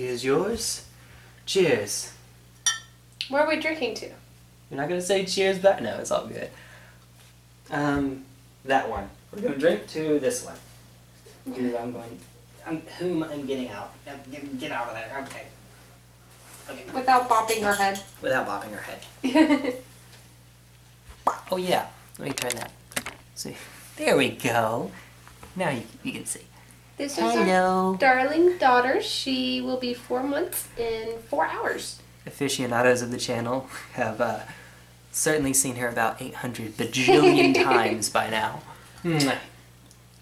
Here's yours. Cheers. What are we drinking to? You're not gonna say cheers back? No, it's all good. Um, that one. We're gonna drink to this one. I'm going. I'm, whom I'm getting out. Get, get out of there. Okay. Okay. Without bopping her head. Without bopping her head. Oh yeah. Let me turn that. See. There we go. Now you, you can see. This is our darling daughter. She will be four months in four hours. Aficionados of the channel have uh, certainly seen her about 800 bajillion times by now. Mwah.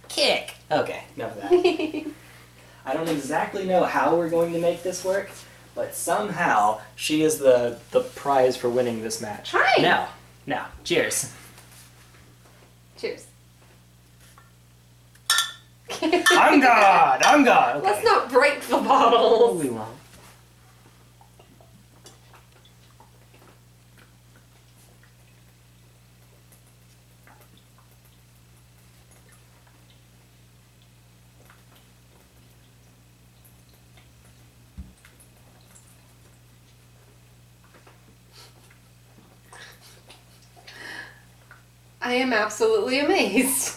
Kick. Okay, enough of that. I don't exactly know how we're going to make this work, but somehow she is the the prize for winning this match. Hi. Now, now, cheers. Cheers. I'm God. I'm God. Okay. Let's not break the Oh, bottles. we won't. I am absolutely amazed.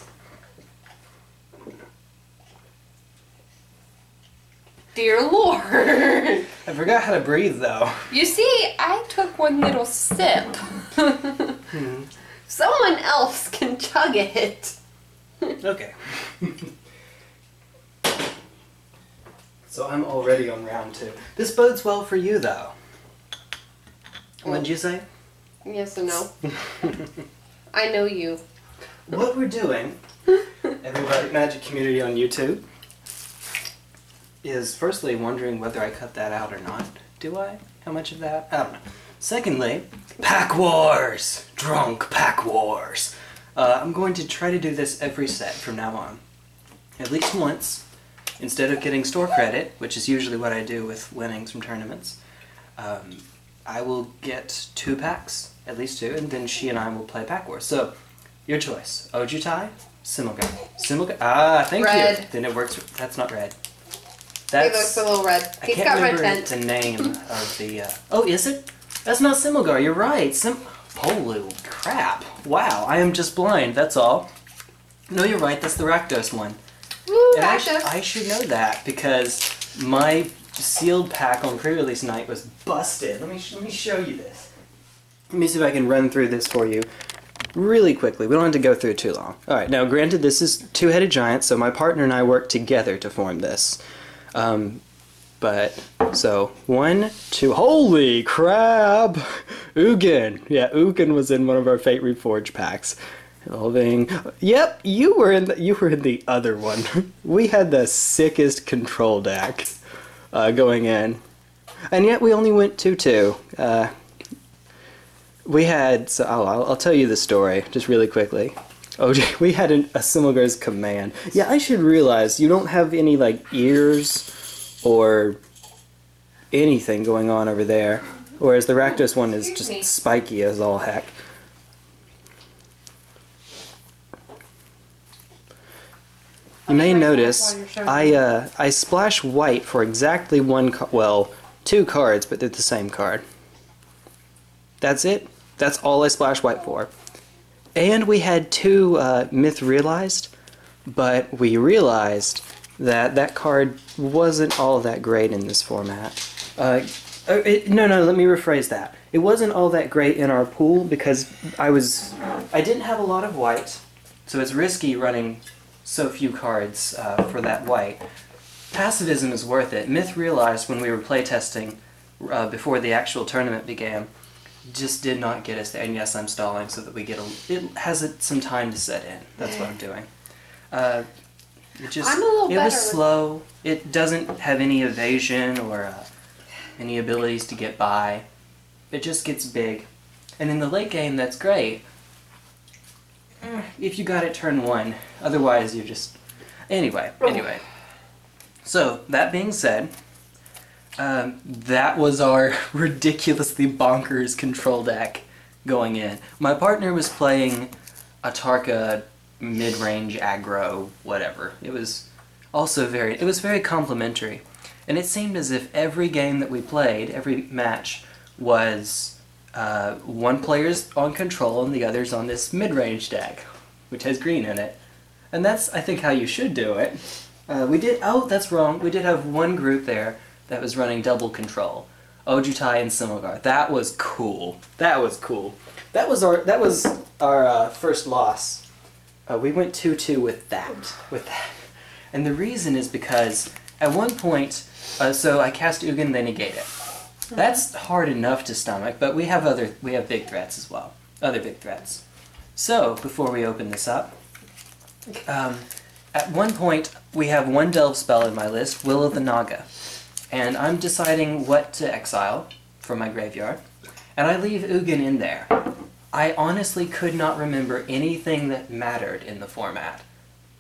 Dear Lord. I forgot how to breathe though. You see, I took one little sip. Hmm. Someone else can chug it. Okay. so I'm already on round two. This bodes well for you though. What'd you say? Yes or no? I know you. What we're doing, everybody, Magic Community on YouTube, is firstly wondering whether I cut that out or not. Do I? How much of that? I don't know. Secondly, Pack Wars! Drunk Pack Wars! Uh, I'm going to try to do this every set from now on. At least once. Instead of getting store credit, which is usually what I do with winnings from tournaments, um, I will get two packs, at least two, and then she and I will play Pack Wars. So, your choice. Ojutai, Simulgun. Simulgun. Ah, thank you. Then it works. That's not red. He looks a little red. I He's can't got red remember tent. the name of the. Uh... Oh, is it? That's not Simulgar. You're right. Sim. Holy crap! Wow, I am just blind. That's all. No, you're right. That's the Rakdos one. Woo, And I, sh- I should know that because my sealed pack on pre-release night was busted. Let me sh- let me show you this. Let me see if I can run through this for you really quickly. We don't have to go through it too long. All right. Now, granted, this is two-headed giant, so my partner and I worked together to form this. Um, but so one, two. Holy crap! Ugin. Yeah, Ugin was in one of our Fate Reforged packs. Elving. Yep, you were in the, you were in the other one. we had the sickest control deck uh, going in, and yet we only went two two. Uh, we had so I'll, I'll, I'll tell you the story just really quickly. OJ, we had an, a Simulgar's command. Yeah, I should realize you don't have any like ears or anything going on over there, whereas the Rakdos one is just spiky as all heck. You may I'll be right back notice while you're showing I uh, I splash white for exactly one well two cards, but they're the same card. That's it. That's all I splash white for. And we had two uh, myth realized, but we realized that that card wasn't all that great in this format. Uh, uh, it, no, no, let me rephrase that. It wasn't all that great in our pool because I was, I didn't have a lot of white, so it's risky running so few cards uh, for that white. Pacifism is worth it. Myth realized when we were playtesting uh, before the actual tournament began, just did not get us there. And yes, I'm stalling so that we get a. It has a, some time to set in. That's what I'm doing. Uh, it just I'm a little it better was with- slow. It doesn't have any evasion or uh, any abilities to get by. It just gets big, and in the late game, that's great. If you got it turn one, otherwise you're just. Anyway, anyway. So that being said, um, that was our ridiculously bonkers control deck going in. My partner was playing Atarka mid-range aggro, whatever. It was also very, it was very complimentary. And it seemed as if every game that we played, every match, was uh, one player's on control and the other's on this mid-range deck, which has green in it. And that's, I think, how you should do it. Uh, we did, oh, that's wrong. We did have one group there that was running double control. Ojutai and Silmagar. That was cool. That was cool. That was our, that was our uh, first loss. Uh, we went 2-2 with that. With that. And the reason is because at one point, uh, so I cast Ugin, they negate it. That's hard enough to stomach, but we have other, we have big threats as well. Other big threats. So, before we open this up, um, at one point, we have one delve spell in my list, Will of the Naga. And I'm deciding what to exile from my graveyard. And I leave Ugin in there. I honestly could not remember anything that mattered in the format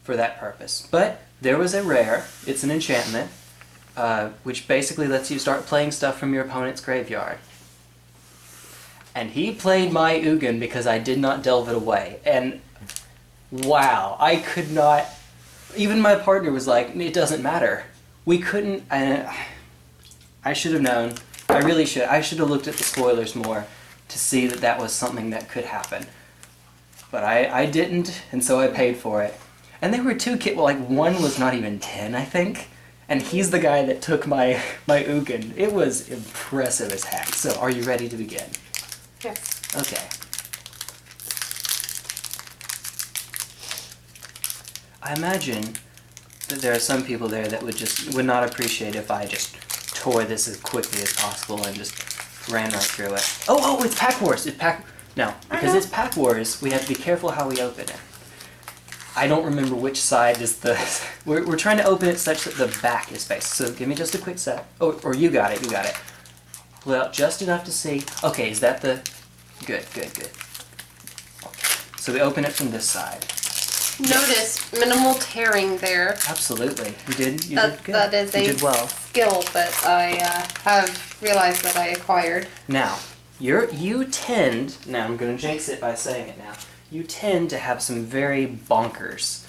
for that purpose. But there was a rare, it's an enchantment, uh, which basically lets you start playing stuff from your opponent's graveyard. And he played my Ugin because I did not delve it away. And wow, I could not. Even my partner was like, it doesn't matter. We couldn't. I, I should have known. I really should. I should have looked at the spoilers more to see that that was something that could happen. But I, I didn't, and so I paid for it. And there were two kids, well, like one was not even 10, I think. And he's the guy that took my, my Ugin. It was impressive as heck. So, are you ready to begin? Yes. Okay. I imagine that there are some people there that would just would not appreciate if I just tore this as quickly as possible and just ran right through it. Oh, oh, it's Pack Wars. It's Pack. No, because it's Pack Wars, we have to be careful how we open it. I don't remember which side is the. We're, we're trying to open it such that the back is faced. So give me just a quick sec. Oh, or you got it. You got it. Pull out just enough to see. Okay, is that the? Good, good, good. So we open it from this side. Notice minimal tearing there. Absolutely, you did. You That, did good. that is you a did well. skill that I uh, have realized that I acquired. Now, you're you tend. Now I'm going to jinx it by saying it now. You tend to have some very bonkers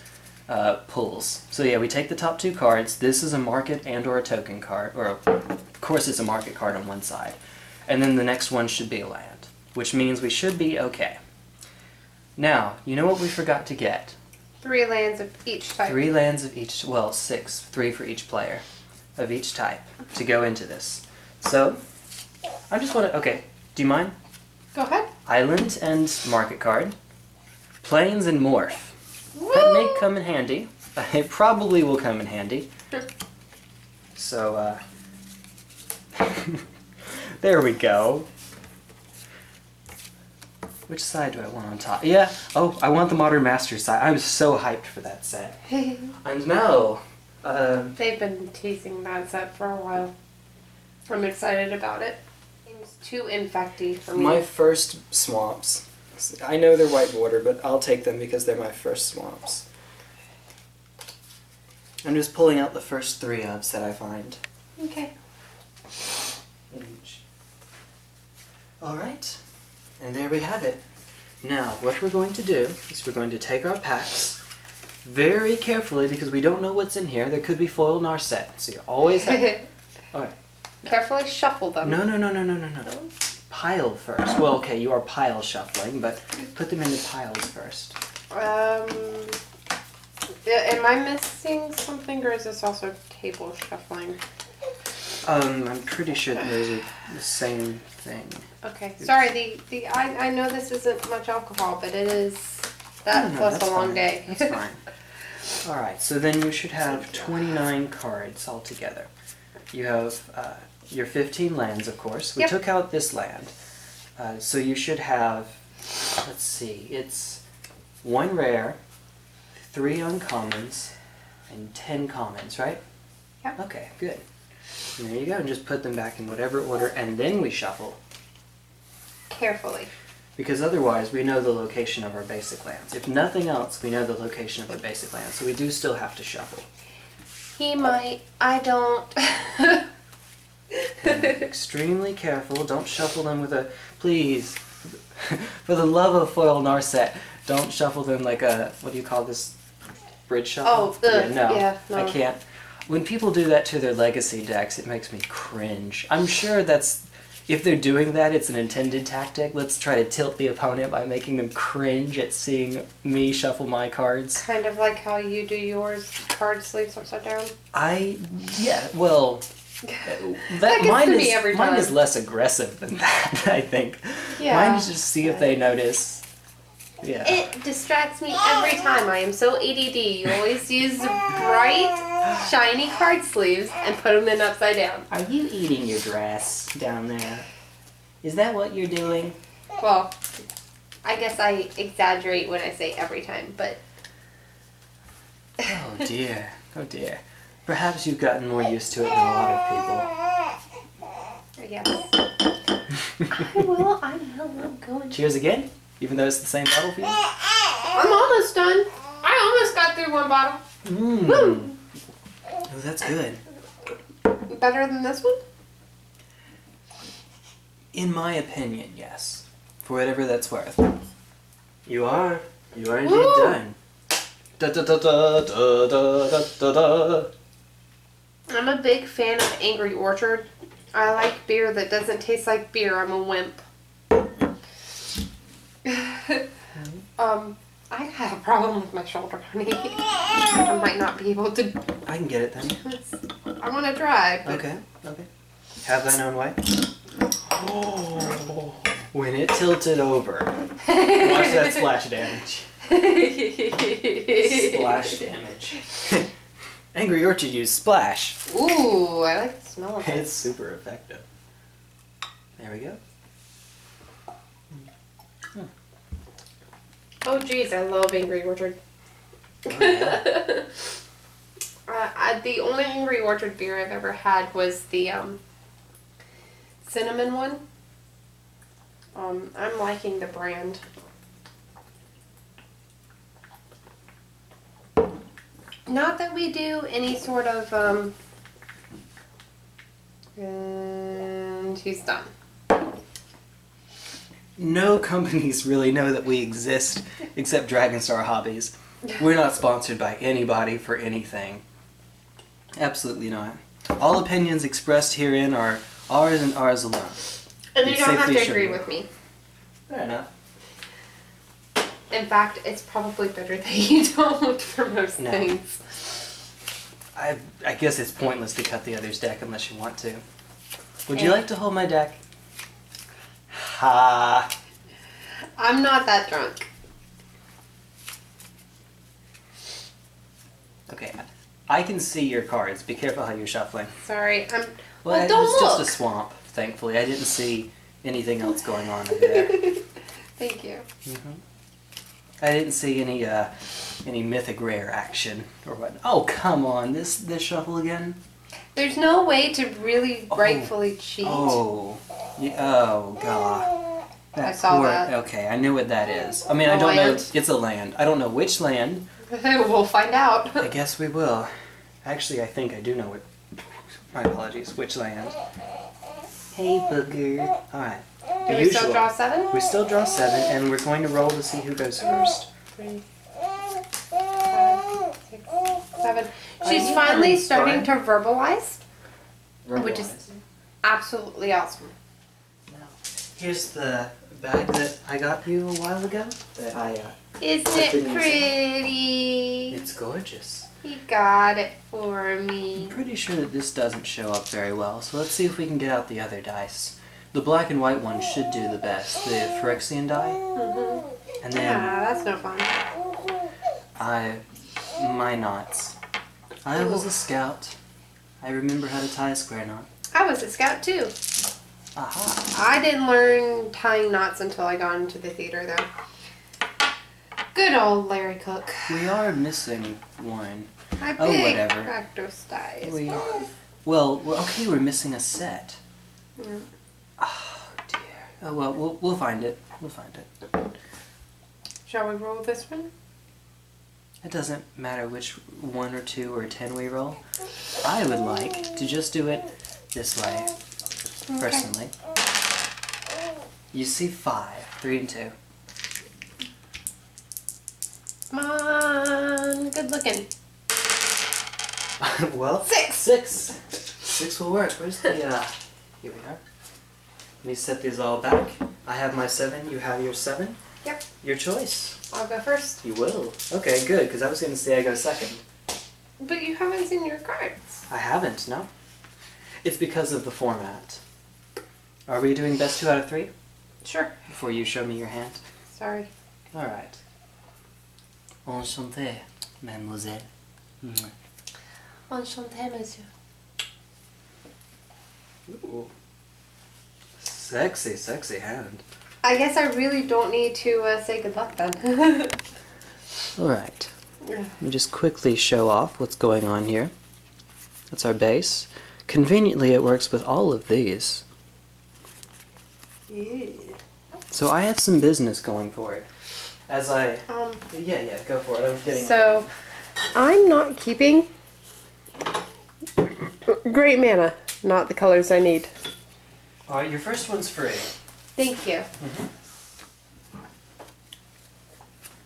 uh, pulls. So yeah, we take the top two cards. This is a market and or a token card, or of course it's a market card on one side, and then the next one should be a land, which means we should be okay. Now, you know what we forgot to get? Three lands of each type. Three lands of each, well, six, three for each player of each type to go into this. So, I just want to, okay, do you mind? Go ahead. Island and market card. Plains and morph. Woo! That may come in handy. It probably will come in handy. So, uh, there we go. Which side do I want on top? Yeah, oh, I want the Modern Masters side. I'm so hyped for that set. And now, uh, They've been teasing that set for a while. I'm excited about it. Seems too infecty for me. my first swamps. I know they're white border, but I'll take them because they're my first swamps. I'm just pulling out the first three ofs that I find. Okay. Alright, and there we have it. Now, what we're going to do is we're going to take our packs very carefully because we don't know what's in here. There could be foil in our set, so you always have. Alright. Carefully shuffle them. No, no, no, no, no, no, no. Pile first. Well, okay, you are pile shuffling, but put them into piles first. Um, am I missing something, or is this also table shuffling? Um, I'm pretty sure those are the same thing. Okay, sorry. The the I, I know this isn't much alcohol, but it is that No, plus that's a long fine. day. That's fine. Alright, so then you should have 29 cards altogether. You have uh, your 15 lands, of course. We Yep. took out this land. Uh, so you should have, let's see, it's one rare, three uncommons, and 10 commons, right? Yep. Okay, good. And there you go, and just put them back in whatever order, and then we shuffle. Carefully. Because otherwise, we know the location of our basic lands. If nothing else, we know the location of our basic lands. So we do still have to shuffle. He might. I don't. Extremely careful. Don't shuffle them with a. Please, for the love of foil Narset, don't shuffle them like a. What do you call this? Bridge shuffle? Oh, ugh, yeah, no, yeah, I can't. When people do that to their legacy decks, it makes me cringe. I'm sure that's if they're doing that, it's an intended tactic. Let's try to tilt the opponent by making them cringe at seeing me shuffle my cards. Kind of like how you do yours, card sleeves upside down. I yeah, well, that, That mine is mine is less aggressive than that. I think. Yeah. Mine is just see if they notice. Yeah. It distracts me every time. I am so ADD. You always use bright, shiny card sleeves and put them in upside down. Are you eating your grass down there? Is that what you're doing? Well, I guess I exaggerate when I say every time, but Oh dear. Oh dear. Perhaps you've gotten more used to it than a lot of yes. I will. I will. I'm going. Cheers again, even though it's the same bottle for you? I'm almost done. I almost got through one bottle. Hmm. Woo. Oh, that's good. Better than this one? In my opinion, yes. For whatever that's worth. You are. You are indeed Woo. done. Da, da, da, da, da, da, da, da. I'm a big fan of Angry Orchard. I like beer that doesn't taste like beer. I'm a wimp. um, I have a problem with my shoulder, honey. I might not be able to. I can get it then. I want to try. But Okay, okay. Have thine own way. Oh, when it tilted over. Watch that splash damage. Splash damage. Angry Orchard used splash. Ooh, I like the smell of it. It's super effective. There we go. Oh, geez, I love Angry Orchard. Oh, yeah. Uh, I, the only Angry Orchard beer I've ever had was the um, cinnamon one. Um, I'm liking the brand. Not that we do any sort of um, and he's done. No companies really know that we exist except Dragonstar Hobbies. We're not sponsored by anybody for anything. Absolutely not. All opinions expressed herein are ours and ours alone. And you don't have to agree with me. Fair enough. In fact, it's probably better that you don't for most No. things. I I guess it's pointless to cut the other's deck unless you want to. Would you like to hold my deck? Ha! I'm not that drunk. Okay, I can see your cards. Be careful how you're shuffling. Sorry, I'm. Well, Well, it was just a swamp. Thankfully, I didn't see anything else going on over there. Thank you. I didn't see any uh, any mythic rare action or what. Oh come on, this this shuffle again. There's no way to really Oh. rightfully cheat. Oh, yeah, oh god. That I saw poor- that. Okay, I knew what that is. I mean, I don't know. It's a land. I don't know which land. we'll find out. I guess we will. Actually, I think I do know what. My apologies. Which land? Hey, booger. All right. Do we still draw seven? We still draw seven, and we're going to roll to see who goes first. Three, five, six, seven. She's finally starting to verbalize. Which is- Absolutely awesome. Here's the bag that I got you a while ago. That I. Uh, Isn't it pretty? it's gorgeous. He got it for me. I'm pretty sure that this doesn't show up very well, so let's see if we can get out the other dice. The black and white one should do the best, the Phyrexian die, hmm and then Yeah, that's no fun. I, my knots. I was a scout. I remember how to tie a square knot. I was a scout too. Aha! I didn't learn tying knots until I got into the theater, though. Good old Larry Cook. We are missing one. My Oh, whatever. Rakdos die We-. Well, well, okay, we're missing a set. Yeah. Oh dear. Oh well, we'll we'll find it. We'll find it. Shall we roll this one? It doesn't matter which one or two or ten we roll. I would like to just do it this way, personally. You see five, three and two. Come on, good looking. well, Six. Six. Six will work. Where's the, uh, here we are. Let me set these all back. I have my seven, you have your seven. Yep. Your choice. I'll go first. You will. Okay, good, because I was going to say I go second. But you haven't seen your cards. I haven't, no. It's because of the format. Are we doing best two out of three? Sure. Before you show me your hand? Sorry. Alright. Enchanté, mademoiselle. Mwah. Enchanté, monsieur. Ooh. Sexy, sexy hand. I guess I really don't need to uh, say good luck then. Alright. Let me just quickly show off what's going on here. That's our base. Conveniently, it works with all of these. So I have some business going for it. As I... um, Yeah, yeah, go for it. I'm kidding. so, I'm not keeping great mana. Not the colors I need. Alright, your first one's free. Thank you.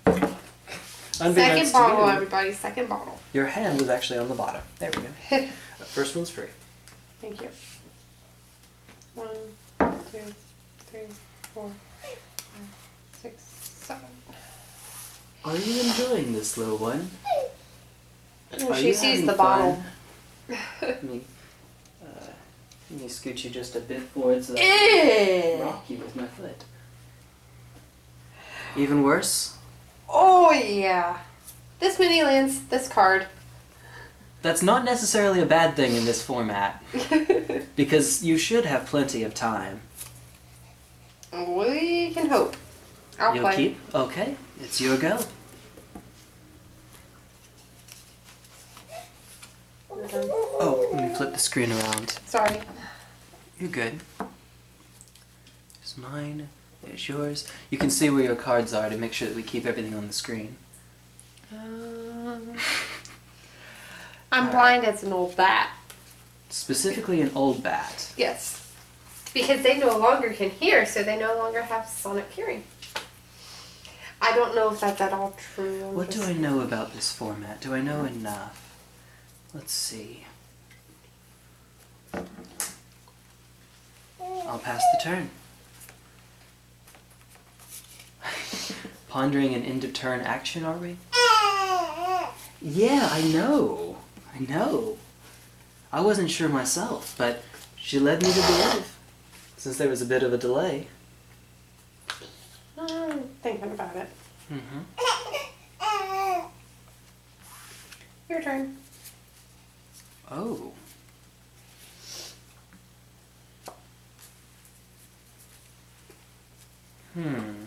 Second Unbeknownst to bottle, you, everybody. Second bottle. Your hand was actually on the bottom. There we go. First one's free. Thank you. One, two, three, four, five, six, seven. Are you enjoying this, little one? Are she sees having the fun? bottle. Let me, uh, let me scoot you just a bit forward so that I can rock you with my foot. Even worse? Oh yeah. This mini lands this card. That's not necessarily a bad thing in this format, because you should have plenty of time. We can hope. I'll You'll play. keep? Okay, it's your go. Oh, let me flip the screen around. Sorry. You're good. There's mine, there's yours. You can see where your cards are to make sure that we keep everything on the screen. Um, I'm blind as an old bat. Specifically an old bat. Yes. Because they no longer can hear, so they no longer have sonic hearing. I don't know if that's at all true. I'm What do I know about this format? Do I know enough? Let's see. I'll pass the turn. Pondering an end of turn action, are we? Yeah, I know. I know. I wasn't sure myself, but she led me to believe. Since there was a bit of a delay. I'm thinking about it. Mm-hmm. Your turn. Oh. Hmm.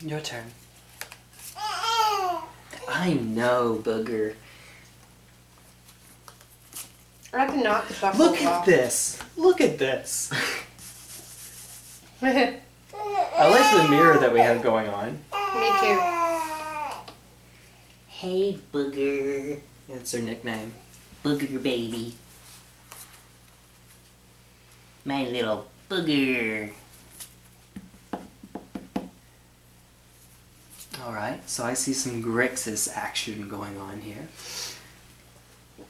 Your turn. I know, booger. I knock the Look at off. this. Look at this. I like the mirror that we have going on. too. Hey, Booger. That's her nickname. Booger baby. My little booger. Alright, so I see some Grixis action going on here.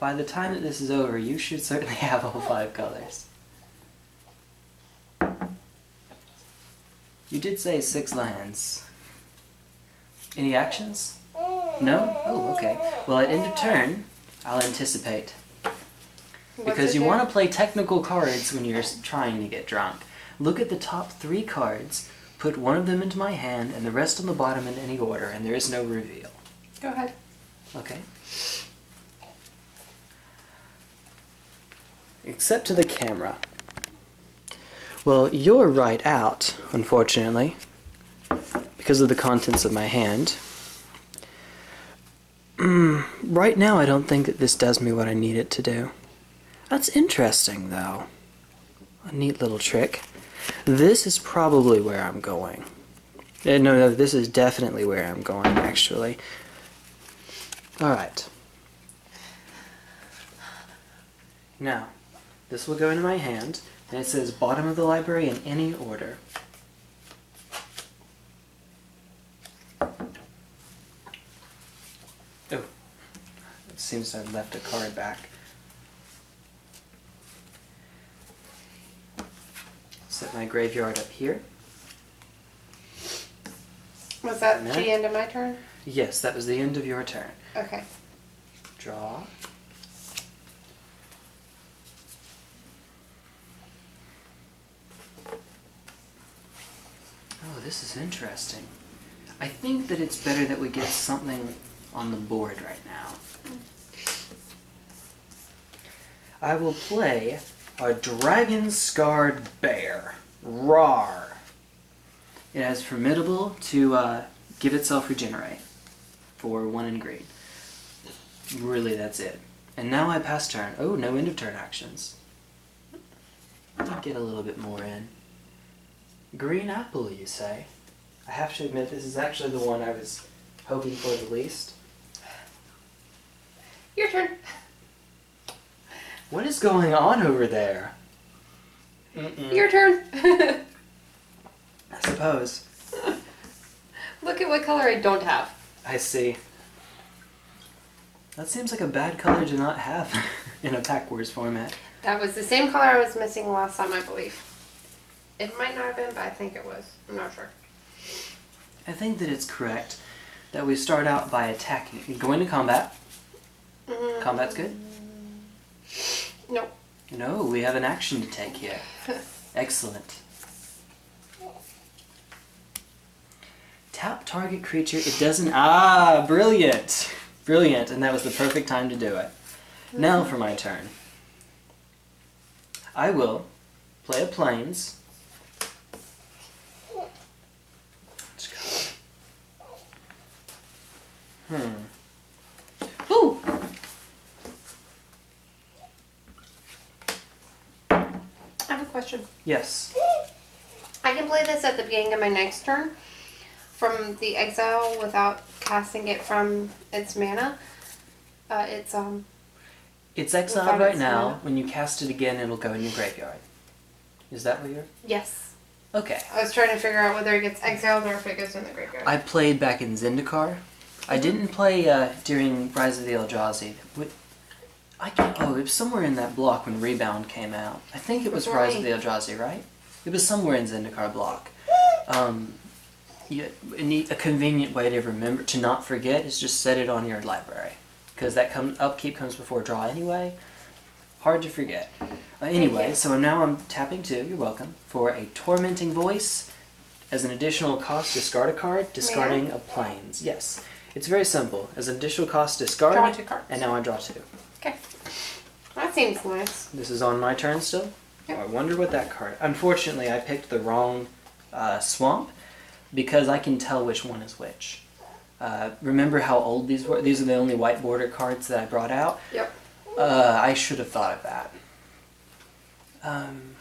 By the time that this is over, you should certainly have all five colors. You did say six lands. Any actions? No? Oh, okay. Well, at end of turn, I'll anticipate. Because you want to play technical cards when you're trying to get drunk. Look at the top three cards, put one of them into my hand, and the rest on the bottom in any order, and there is no reveal. Go ahead. Okay. Except to the camera. Well, you're right out, unfortunately, because of the contents of my hand. Mm, right now, I don't think that this does me what I need it to do. That's interesting, though. A neat little trick. This is probably where I'm going. Uh, no, no, this is definitely where I'm going, actually. Alright. Now, this will go into my hand, and it says bottom of the library in any order. Oh, it seems I left a card back. Set my graveyard up here. Was that the end of my turn? Yes, that was the end of your turn. Okay. Draw. Oh, this is interesting. I think that it's better that we get something on the board right now. I will play a Dragon Scarred Bear. Rar. It has Formidable to uh, give itself regenerate for one in green. Really, that's it. And now I pass turn. Oh, no end of turn actions. Get a little bit more in. Green apple, you say? I have to admit, this is actually the one I was hoping for the least. Your turn. What is going on over there? Mm-mm. Your turn. I suppose. Look at what color I don't have. I see. That seems like a bad color to not have in a Pack Wars format. That was the same color I was missing last time, I believe. It might not have been, but I think it was. I'm not sure. I think that it's correct that we start out by attacking. Going to combat. Mm, Combat's good? Nope. No, we have an action to take here. Excellent. Tap target creature. It doesn't. Ah, brilliant! Brilliant, and that was the perfect time to do it. Now for my turn. I will play a plains. Let's go. Hmm. Ooh. I have a question. Yes. I can play this at the beginning of my next turn from the exile without casting it from its mana. Uh, it's um It's exiled right now. mana. When you cast it again, it'll go in your graveyard. Is that what you're? yes. Okay. I was trying to figure out whether it gets exiled or if it goes in the graveyard. I played back in Zendikar. I didn't play uh, during Rise of the Eldrazi. I can Oh, it was somewhere in that block when Rebound came out. I think it was Rise of the Eldrazi, right? It was somewhere in Zendikar block. Um, you, a, neat, a convenient way to remember to not forget is just set it on your library because that come, upkeep comes before draw anyway. Hard to forget. Uh, anyway, so now I'm tapping two. You're welcome for a tormenting voice. As an additional cost, discard a card, discarding a plains. Yes, it's very simple. As an additional cost, discard, Draw two cards. and now I draw two. okay. That seems nice. This is on my turn still. Yep. I wonder what that card. Unfortunately, I picked the wrong uh, swamp because I can tell which one is which. Uh, remember how old these were? These are the only white border cards that I brought out. Yep. Uh, I should have thought of that. Um,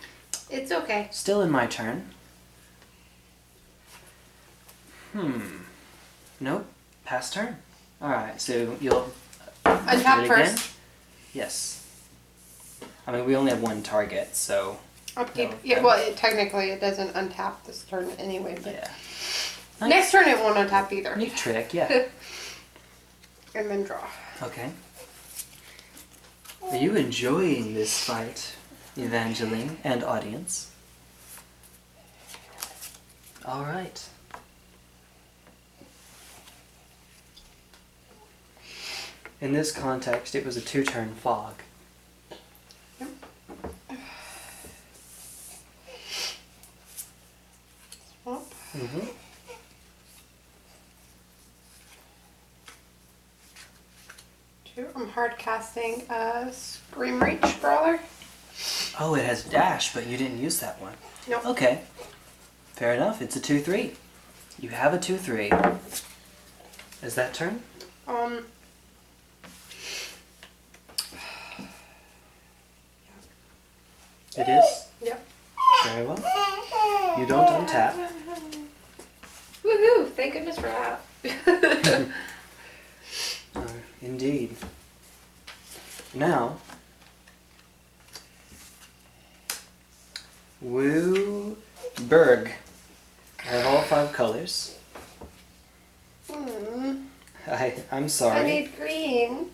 It's okay. still in my turn. Hmm. Nope. Pass turn. All right. So you'll Untap do it again? first. Yes. I mean, we only have one target, so Upkeep. No, yeah, well, it, technically it doesn't untap this turn anyway, but yeah. next turn it won't untap either. New trick, yeah. And then draw. Okay. Are you enjoying this fight, Evangeline and audience? All right. In this context, it was a two-turn fog. Mm-hmm. two. I'm hard casting a Screamreach Brawler. Oh, it has dash, but you didn't use that one. Nope. Okay. Fair enough. It's a 2-3. You have a 2-3. Is that turn? Um. It is. Yep. Very well. You don't untap. Woohoo! Thank goodness for that. Uh, indeed. Now, Woo Berg. I have all five colors. Hmm. I, I'm sorry. I need green.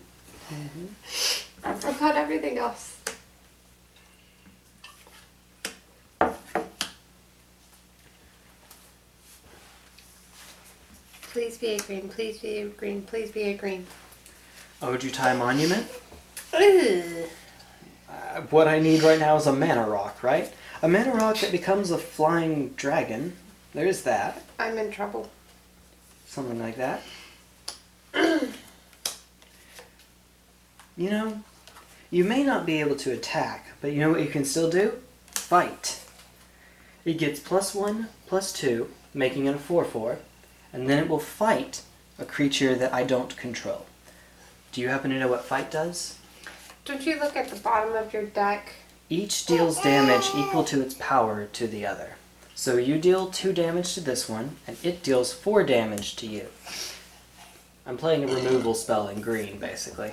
I've got everything else. Please be a green. Please be a green. Please be a green. You time monument? Uh, what I need right now is a mana rock, right? A mana rock that becomes a flying dragon. There's that. I'm in trouble. Something like that. you know, you may not be able to attack, but you know what you can still do? Fight. It gets plus one, plus two, making it a 4 4, and then it will fight a creature that I don't control. Do you happen to know what fight does? Don't you look at the bottom of your deck? Each deals damage equal to its power to the other. So you deal 2 damage to this one, and it deals 4 damage to you. I'm playing a removal spell in green, basically.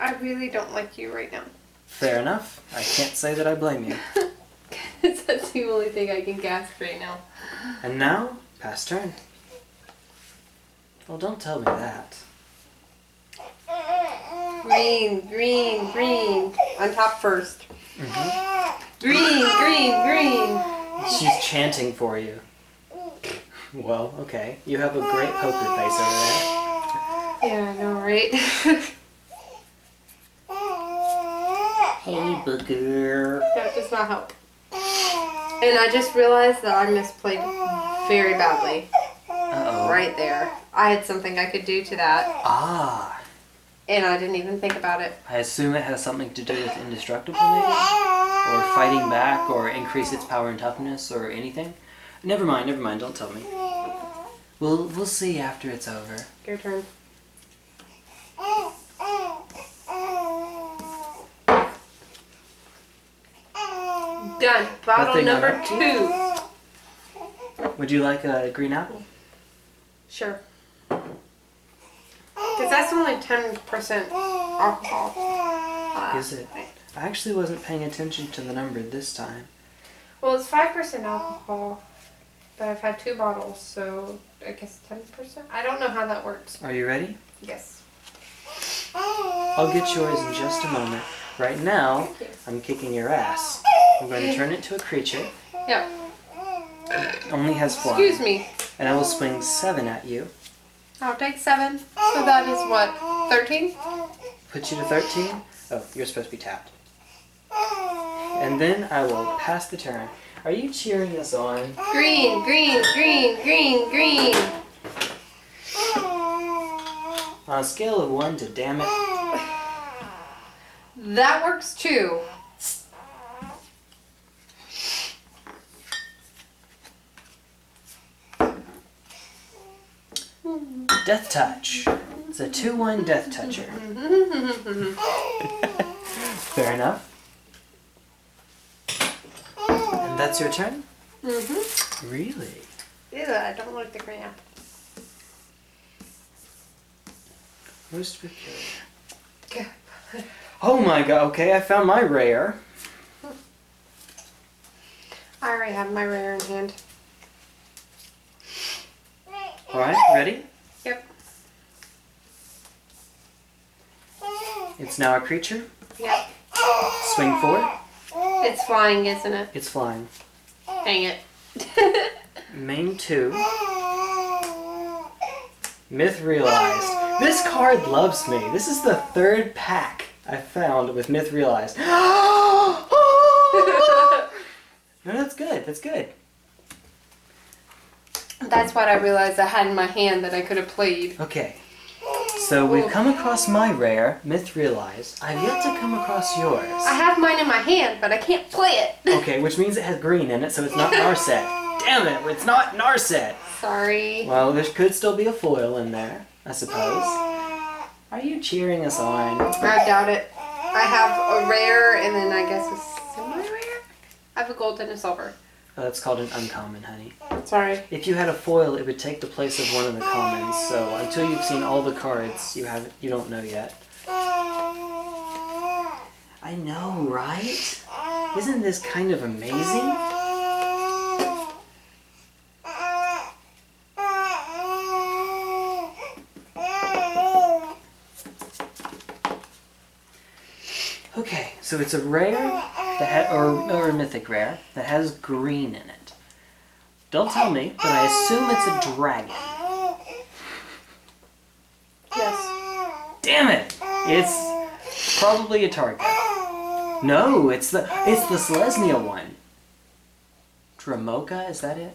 I really don't like you right now. Fair enough. I can't say that I blame you. That's the only thing I can gasp right now. And now, pass turn. Well, don't tell me that. Green, green, green. On top 1st mm-hmm. Green, green, green. She's chanting for you. Well, okay. You have a great poker face over there. Yeah, I know, right? Hey, booger. that does not help. And I just realized that I misplayed very badly Uh-oh. Right there. I had something I could do to that, Ah. and I didn't even think about it. I assume it has something to do with indestructible, maybe? Or fighting back, or increase its power and toughness, or anything? Never mind, never mind, don't tell me. We'll, we'll see after it's over. Your turn. Done. Bottle number two. Would you like a green apple? Sure. Because that's only 10% alcohol. Uh, Is it? I actually wasn't paying attention to the number this time. Well, it's 5% alcohol, but I've had two bottles, so I guess 10%? I don't know how that works. Are you ready? Yes. I'll get yours in just a moment. Right now, I'm kicking your ass. I'm going to turn it to a creature. Yeah. It only has flying. Excuse me. And I will swing seven at you. I'll take seven. So that is what? 13? Put you to 13. Oh, you're supposed to be tapped. And then I will pass the turn. Are you cheering us on? Green, green, green, green, green. On a scale of 1 to damn it, That works too. Deathtouch. It's a 2 1 Death Toucher. Fair enough. And that's your turn? Mm-hmm. Really? Ew, I don't like the green apple. Most peculiar. Oh my god, okay, I found my rare. I already have my rare in hand. Alright, ready? Yep. It's now a creature. Yep. Swing forward. It's flying, isn't it? It's flying. Dang it. Main 2. Myth Realized. This card loves me. This is the third pack I found with Myth Realized. no, that's good. That's good. That's what I realized I had in my hand that I could have played. Okay. So we've come across my rare, Myth Realized. I've yet to come across yours. I have mine in my hand, but I can't play it. Okay, which means it has green in it, so it's not Narset. Damn it, it's not Narset. Sorry. Well, there could still be a foil in there, I suppose. Are you cheering us on? I doubt it. I have a rare and then I guess a semi-rare? I have a gold and a silver. Uh, That's called an uncommon, honey. Sorry. If you had a foil, it would take the place of one of the commons. So until you've seen all the cards, you have you don't know yet. I know, right? Isn't this kind of amazing? Okay, so it's a rare that ha- or or a mythic rare that has green in it. Don't tell me, but I assume it's a dragon. Yes. Damn it! It's probably a target. No, it's the it's the Selesnya one. Dromoka, is that it?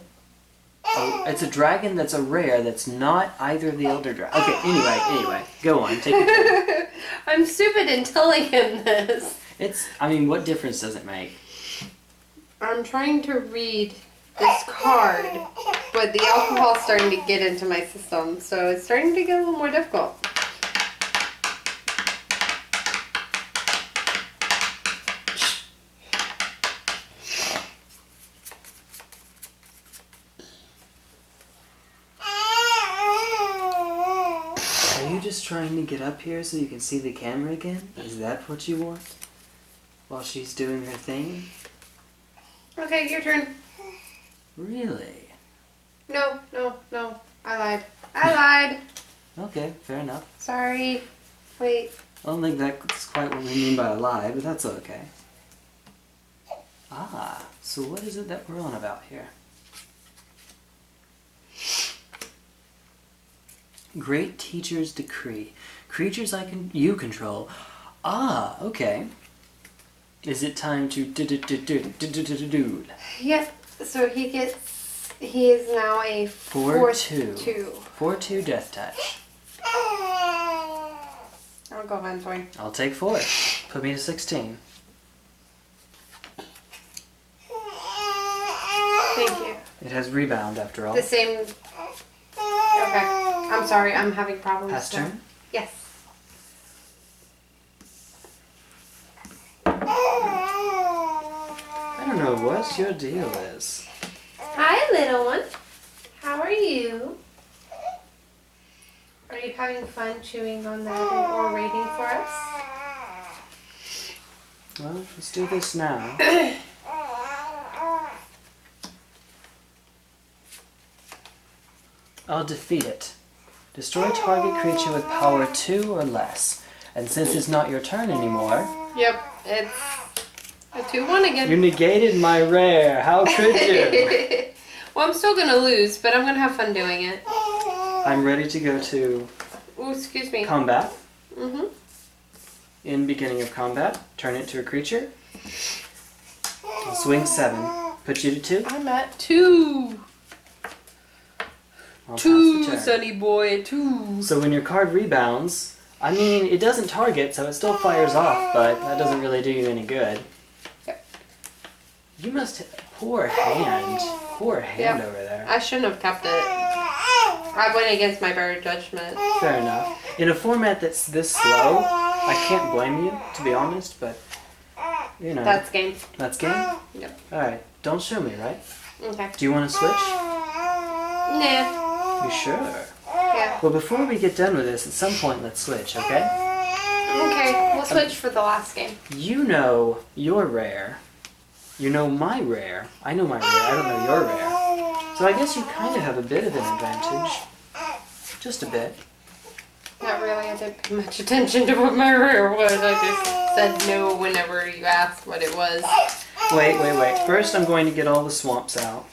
Oh, it's a dragon that's a rare that's not either of the Elder Dragon. Okay, anyway, anyway, go on, take your turn. I'm stupid in telling him this. It's, I mean, what difference does it make? I'm trying to read this card, but the alcohol's starting to get into my system, so it's starting to get a little more difficult. Are you just trying to get up here so you can see the camera again? Is that what you want? While she's doing her thing? Okay, your turn. Really? No, no, no. I lied. I lied. Okay, fair enough. Sorry. Wait. I don't think that's quite what we mean by a lie, but that's okay. Ah, so what is it that we're on about here? Great teacher's decree. Creatures I can you control. Ah, okay. Is it time to do do do do do do do do? Yes. So he gets. He is now a Four four two. two. Four two deathtouch. I'll go sorry. I'll take four. Put me to sixteen. Thank you. It has rebound after all. The same. Okay. I'm sorry. I'm having problems. Pass turn. Yes. I don't know what your deal is. Hi, little one. How are you? Are you having fun chewing on that or waiting for us? Well, let's do this now. I'll defeat it. Destroy target creature with power 2 or less. And since it's not your turn anymore, Yep. It's a two-one again. you negated my rare. How could you? well, I'm still gonna lose, but I'm gonna have fun doing it. I'm ready to go to Ooh, excuse me. combat. Mhm. In beginning of combat, turn it to a creature. Swing 7. Put you to 2. I'm at two. I'll Two, sunny boy. Two. So when your card rebounds, I mean, it doesn't target, so it still fires off, but that doesn't really do you any good. You must. Poor hand. Poor hand Yep. over there. I shouldn't have kept it. I went against my better judgment. Fair enough. In a format that's this slow, I can't blame you, to be honest, but. You know. That's game. that's game? Yep. Alright, don't show me, right? Okay. Do you want to switch? Nah. You sure? Yeah. Well, before we get done with this, at some point, let's switch, okay? Okay. We'll switch for the last game. You know you're rare. You know my rare. I know my rare. I don't know your rare. So I guess you kind of have a bit of an advantage. Just a bit. Not really. I didn't pay much attention to what my rare was. I just said no whenever you asked what it was. Wait, wait, wait. First, I'm going to get all the swamps out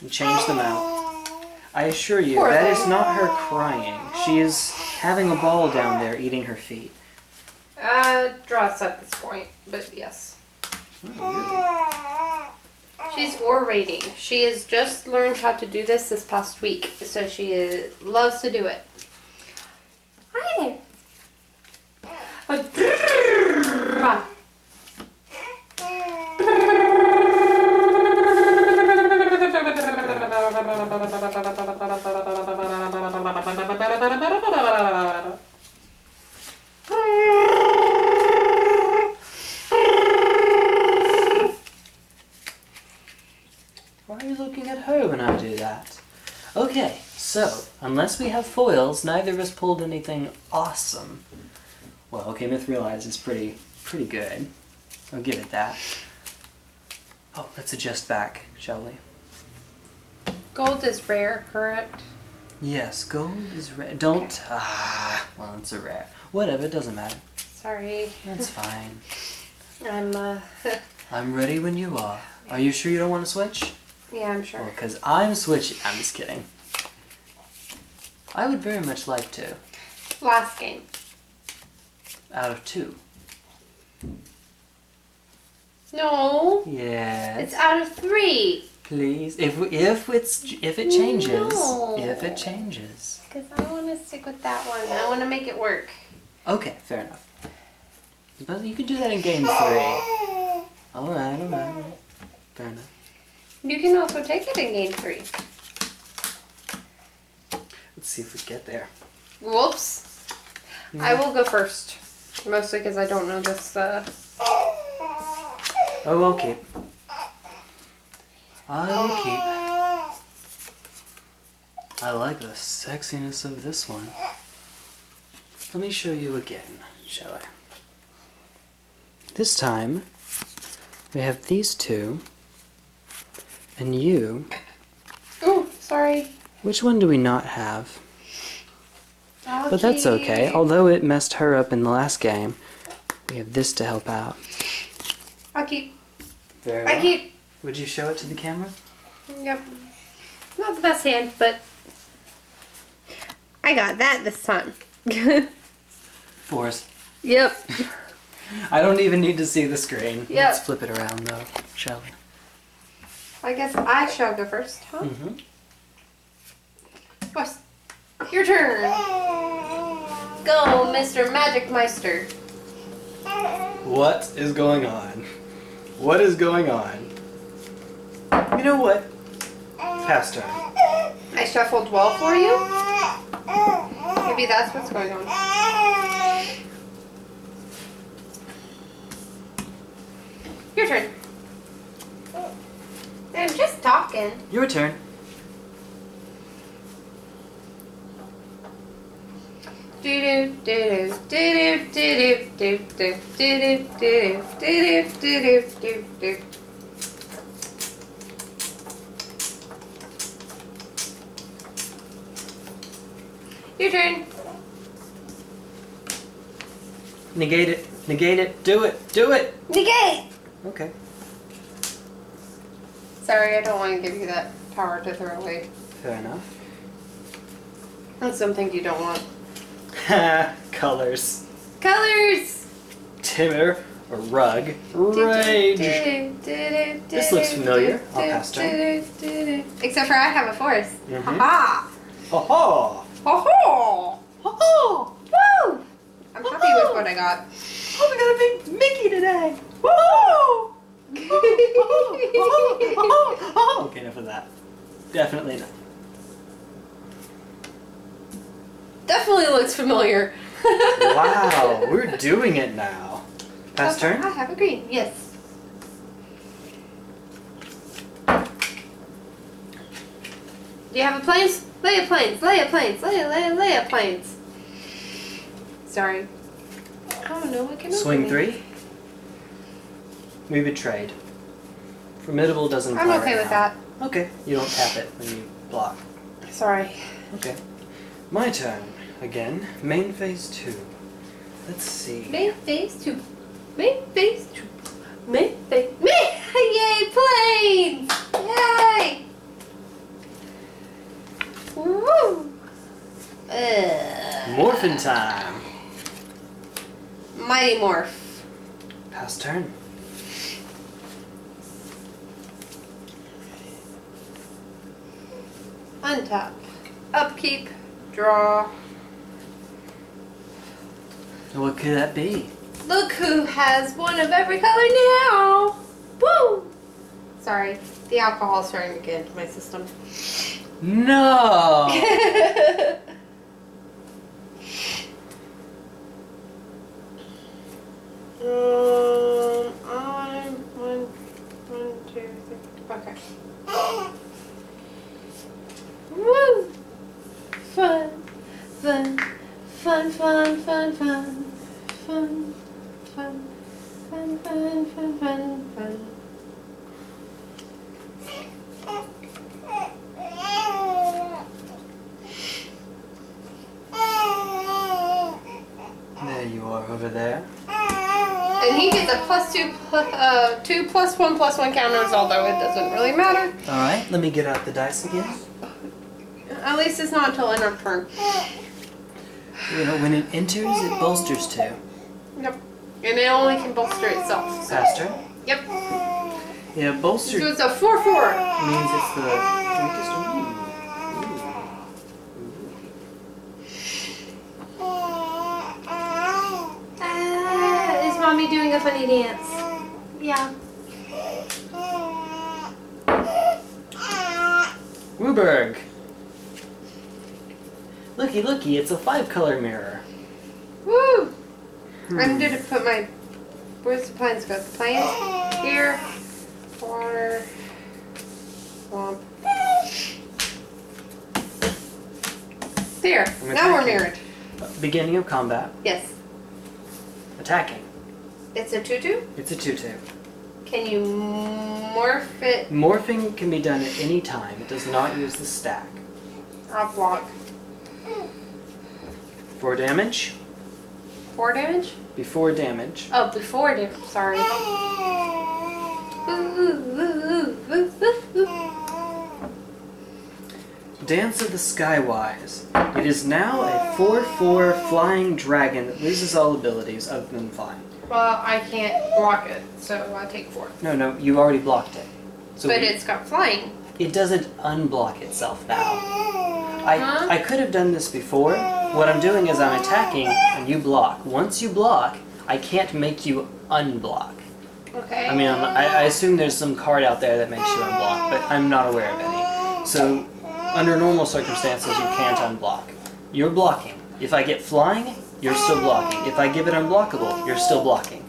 and change them out. I assure you, Poor that thing. is not her crying. She is having a ball down there eating her feet. Uh, draw us at this point, but yes. She's orating. She has just learned how to do this this past week, so she is, loves to do it. Hi there. Why are you looking at her when I do that? Okay, so, unless we have foils, neither of us pulled anything awesome. Well, okay, Myth Realized is pretty, pretty good. I'll give it that. Oh, let's adjust back, shall we? Gold is rare, correct? Yes, gold is rare. Don't, ah, well, it's a rare. Whatever, it doesn't matter. Sorry. That's fine. I'm, uh, I'm ready when you are. Are you sure you don't want to switch? Yeah, I'm sure. Well, because I'm switching. I'm just kidding. I would very much like to. Last game. Out of two. No, Yes. it's out of three. Please, if if it's if it changes, No. if it changes. Because I want to stick with that one. I want to make it work. Okay, fair enough. But you could do that in game three. All right, all right, all right. Fair enough. You can also take it in game three. Let's see if we get there. Whoops. I will go first. Mostly because I don't know this. Uh... I will keep. I will keep. I like the sexiness of this one. Let me show you again, shall I? This time, we have these two, and you. Oh, sorry. Which one do we not have? But that's okay. Although it messed her up in the last game, we have this to help out. I'll keep. Very I keep. Would you show it to the camera? Yep. Not the best hand, but I got that this time. Forest. yep. I don't even need to see the screen. Yeah. Let's flip it around though, shall we? I guess I shall go first, huh? Mm-hmm. Wes, your turn. Go, Mr. Magic Meister. What is going on? What is going on? You know what? Pass turn. I shuffled well for you. Maybe that's what's going on. Your turn. I'm just talking. Your turn. Do do do do do do do do do do do do do do. Your turn. Negate it. Negate it. Do it. Do it. Negate. Okay. Sorry, I don't want to give you that power to throw away. Fair enough. That's something you don't want. Colors. Colors. Timber. A rug. Rage. This looks familiar. I'll pass turn. Except for I have a forest. Mhm. Ha Ho ho! ha! Ho ho! Woo! I'm happy with what I got. Oh, we got a big Mickey today! Woo! Oh, oh, oh, okay, enough of that. Definitely not. Definitely looks familiar. Wow, we're doing it now. Pass turn? I have a green. Yes. Do you have a plains? Lay a plains. Lay a plains. Lay a lay a lay a plains. Sorry. I don't know what can Swing three. We betrayed. Formidable doesn't I'm okay right with now. that. Okay, you don't tap it when you block. Sorry. Okay. My turn. Again. Main phase two. Let's see. Main phase two. Main phase two. Main phase. Main. Yay, plains! Yay! Woo! Ugh. Morphin time. Mighty Morph. Past turn. Untap. Upkeep. Draw. What could that be? Look who has one of every color now! Woo! Sorry, the alcohol's starting to get into my system. No! um, I'm one, one, two, three. Okay. Woo! Fun, fun, fun, fun, fun, fun, fun, fun, fun, fun, fun, fun, fun. There you are over there. And he gets a plus two, pl- uh, two plus one plus one counters, although it doesn't really matter. All right, let me get out the dice again. At least it's not until end of turn. You know, when it enters, it bolsters too. Yep. And it only can bolster itself. So. Past turn. Yep. Yeah, bolster So it's a four four. means it's the weakest one. Uh, is mommy doing a funny dance? Yeah. Wooberg. Looky, looky, it's a five color mirror. Woo! Hmm. I'm gonna put my. Where's the plains go? The plains here. Water. Swamp. There. Now we're attacking. mirrored. Beginning of combat. Yes. Attacking. It's a tutu. It's a 2 2. Can you morph it? Morphing can be done at any time. It does not use the stack. I'll block. For damage, Four damage? before damage, Oh, before damage. Sorry. Dance of the Skywise. It is now a 4 4 flying dragon that loses all abilities other than flying. Well, I can't block it, so I take four. No, no, you already blocked it. So but we- it's got flying. it doesn't unblock itself now. I, Huh? I could have done this before. What I'm doing is I'm attacking and you block. Once you block, I can't make you unblock. Okay. I mean, I'm, I, I assume there's some card out there that makes you unblock, but I'm not aware of any. So, under normal circumstances, you can't unblock. You're blocking. If I get flying, you're still blocking. If I give it unblockable, you're still blocking.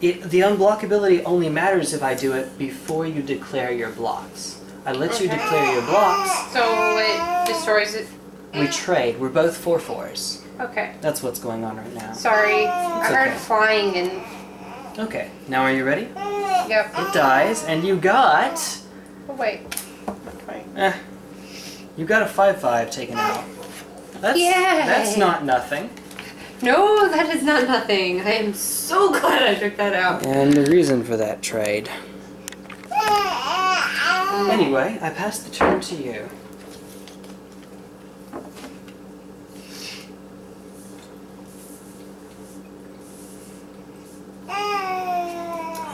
It, the unblockability only matters if I do it before you declare your blocks. I let you declare your blocks. so it destroys it. We trade. We're both four fours. Okay. That's what's going on right now. Sorry. I heard okay. flying and. Okay. Now are you ready? Yep. It dies, and you got. Oh, wait. Okay. Eh, you got a five five taken out. That's Yay! that's not nothing. No, that is not nothing. I am so glad I took that out. And the reason for that trade. Anyway, I pass the turn to you.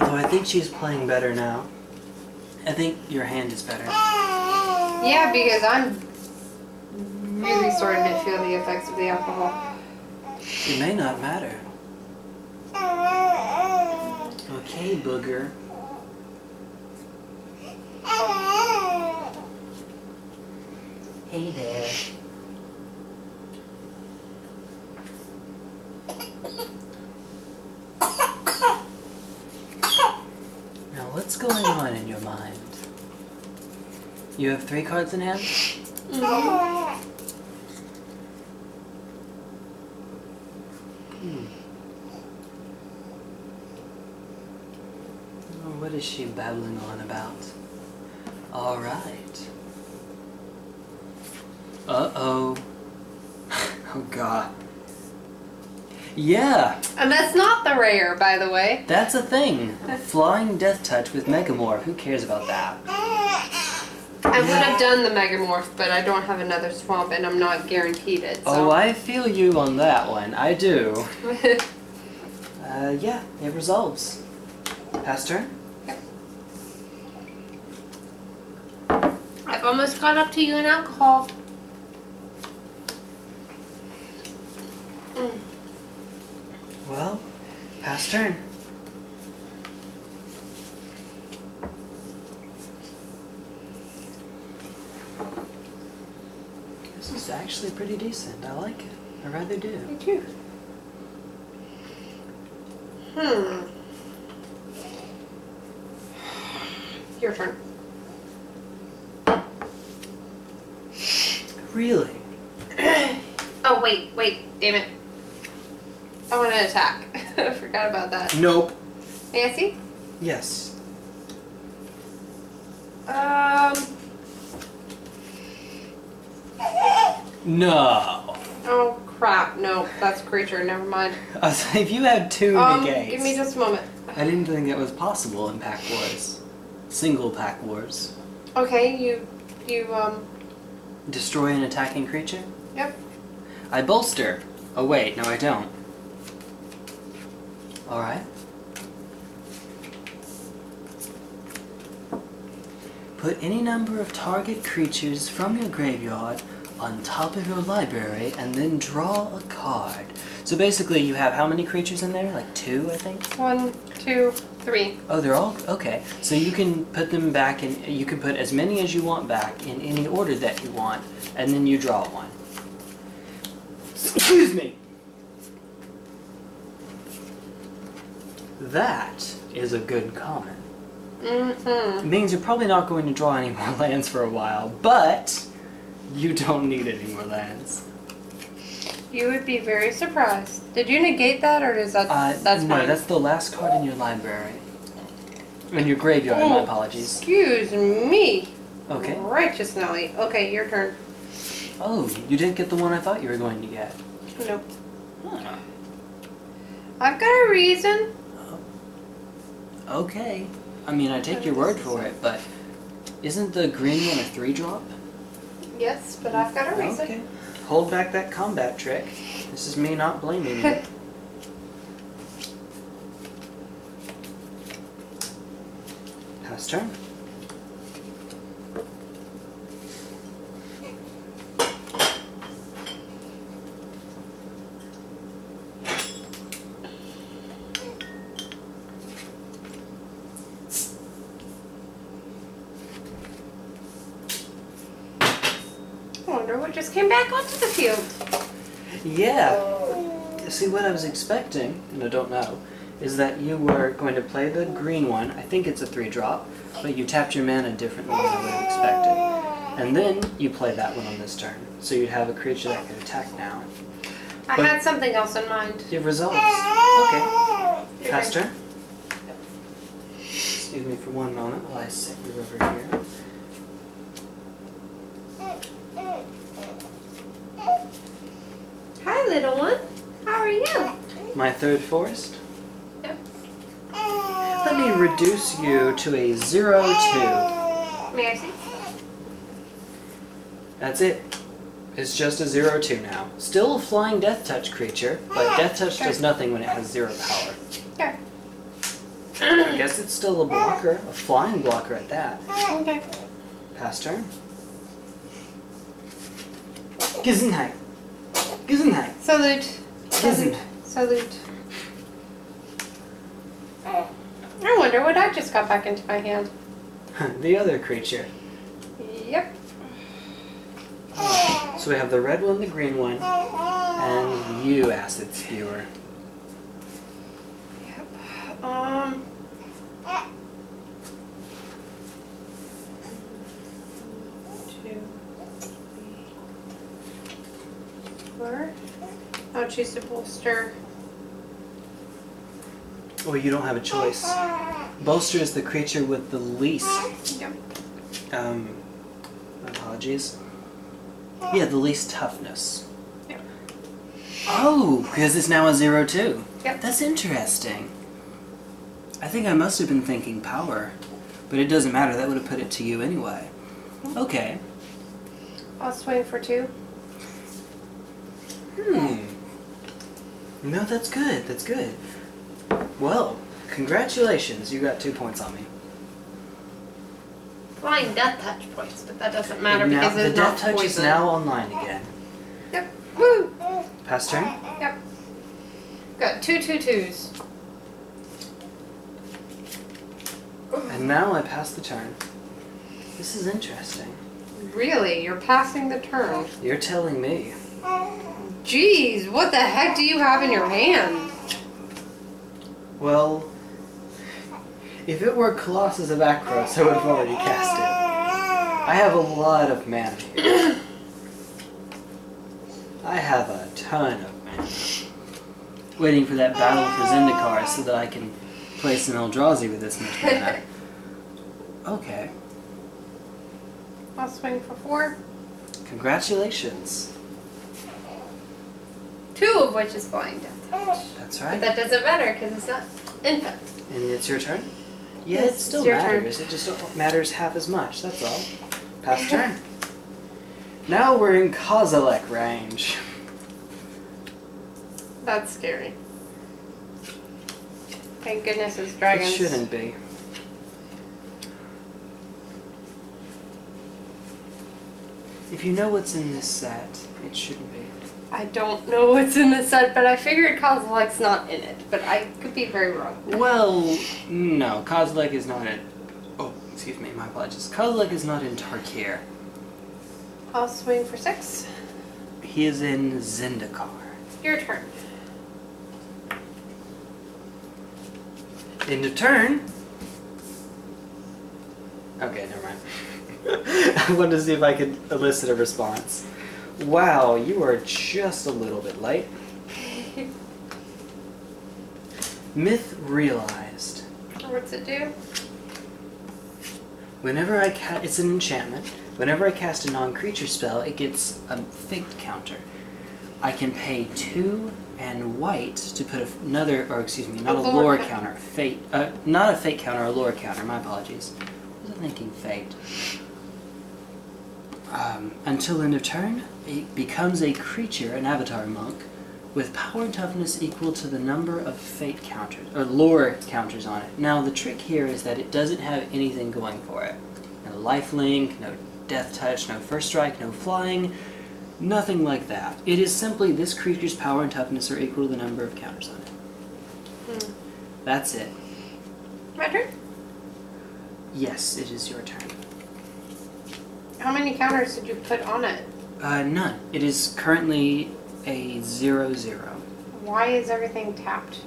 Although I think she's playing better now. I think your hand is better. Yeah, because I'm really starting to feel the effects of the alcohol. It may not matter. Okay, booger. Hey there. Now, what's going on in your mind? You have three cards in hand? Hmm. Oh, what is she babbling on about? All right. Uh-oh. oh, God. Yeah, And that's not the rare, by the way. that's a thing. Flying Deathtouch with Megamorph. Who cares about that? I would have done the Megamorph, but I don't have another swamp and I'm not guaranteed it. Oh, So. I feel you on that one. I do. Uh, yeah, it resolves. Pass turn? I've almost caught up to you in alcohol. Mm. Well, pass turn. This is actually pretty decent. I like it. I rather do. Me too. Hmm. Your turn. Really? Oh wait, wait, damn it. I want to attack. I forgot about that. Nope. Nancy? Yes. Um. No. Oh crap. No, that's a creature. Never mind. If you had two Um, negates. give me just a moment. I didn't think that was possible in Pack Wars. Single Pack Wars. Okay, you, you, um, Destroy an attacking creature? yep. I bolster. Oh wait, no I don't. Alright. Put any number of target creatures from your graveyard on top of your library and then draw a card. So basically you have how many creatures in there? Like two, I think? One, two, three. Oh, they're all okay. So you can put them back in. You can put as many as you want back in any order that you want, and then you draw one. Excuse me. That is a good comment. Mm-hmm. It means you're probably not going to draw any more lands for a while, but you don't need any more lands. You would be very surprised. Did you negate that, or is that Uh, that's no, that's the last card in your library. In your graveyard. My Oh. apologies. Excuse me. Okay. Righteous Nelly. Okay, your turn. Oh, you didn't get the one I thought you were going to get. Nope. Huh. I've got a reason. Okay. I mean, I take your word for it, but isn't the green one a three drop? Yes, but I've got a reason. Okay. Hold back that combat trick. This is me not blaming you. Pass turn. I wonder what just came back onto the field. Yeah. Oh. See, what I was expecting, and I don't know, is that you were going to play the green one. I think it's a three drop, but you tapped your mana differently than I would have expected. And then you play that one on this turn. So you'd have a creature that could attack now. I But- had something else in mind. It resolves. Okay. Your Pass turn. turn. Excuse me for one moment while I set you over here. Hi, little one. How are you? My third forest. Yep. Let me reduce you to a zero two. May I see? That's it. It's just a zero two now. Still a flying deathtouch creature, but deathtouch does nothing when it has zero power. Okay. I guess it's still a blocker, a flying blocker at that. Okay. Pass turn. Gesundheit. Gesundheit. Salute. Salute. Gesundheit. Salute. I wonder what I just got back into my hand. the other creature. Yep. So we have the red one, the green one, and you, Acid Spewer. Yep. Um. Two, three, four. I'll choose to bolster. Well, you don't have a choice. Bolster is the creature with the least. Yep. Um, apologies. Yeah, the least toughness. Yep. Oh, because it's now a zero two. Yep. That's interesting. I think I must have been thinking power, but it doesn't matter. That would have put it to you anyway. Okay. I'll swing for two. Hmm. No, that's good. That's good. Well, congratulations. You got two points on me. Flying deathtouch points, but that doesn't matter now, because the deathtouch poison. is now online again. Yep. Woo. Pass turn. Yep. Got two two twos. And now I pass the turn. This is interesting. Really, you're passing the turn. You're telling me. Jeez, what the heck do you have in your hand? Well, if it were Colossus of Akros, I would have already cast it. I have a lot of mana here. I have a ton of mana. Waiting for that battle for Zendikar so that I can place an Eldrazi with this much mana. Okay. I'll swing for four. Congratulations. Of which is deathtouch. That's But that doesn't matter because it's not infect. And it's your turn? Yeah, Yes, it still your turn. matters. It just matters half as much, that's all. Pass turn. Now we're in Kozilek range. That's scary. Thank goodness it's dragons. It shouldn't be. If you know what's in this set, it shouldn't be. I don't know what's in the set, but I figured Kozilek's not in it. But I could be very wrong. Well, no, Kozilek is not in. Oh, excuse me, my apologies. Kozilek is not in Tarkir. I'll swing for six. He is in Zendikar. Your turn. Of turn. Okay, never mind. I wanted to see if I could elicit a response. Wow, you are just a little bit late. Myth realized. What's it do? Whenever I cast, it's an enchantment. Whenever I cast a non-creature spell, it gets a fate counter. I can pay two and white to put another, or excuse me, not A a lore lore counter. counter, fate, uh, not a fate counter, a lore counter. My apologies. I was thinking fate. Um, until end of turn, it becomes a creature, an avatar monk, with power and toughness equal to the number of fate counters or lore counters on it. Now the trick here is that it doesn't have anything going for it. No life link, no deathtouch, no first strike, no flying, nothing like that. It is simply this creature's power and toughness are equal to the number of counters on it. Hmm. That's it. My turn. Yes, it is your turn. How many counters did you put on it? Uh, none. It is currently a zero zero. Why is everything tapped?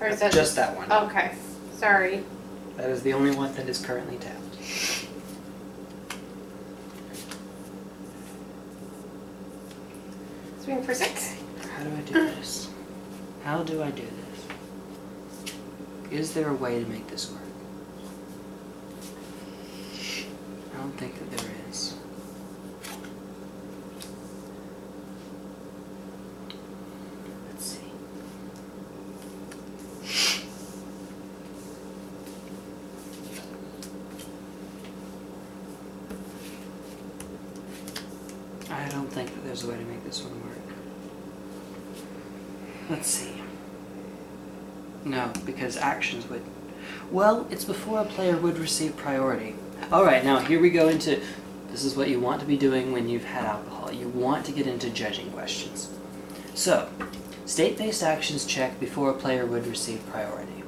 Or is that Just that one. Okay. Sorry. That is the only one that is currently tapped. Swing for six. How do I do this? How do I do this? Is there a way to make this work? I don't think that there is. Let's see. I don't think that there's a way to make this one work. Let's see. No, because actions would. Well, it's before a player would receive priority. Alright, now here we go into. This is what you want to be doing when you've had alcohol. You want to get into judging questions. So, state based actions check before a player would receive priority.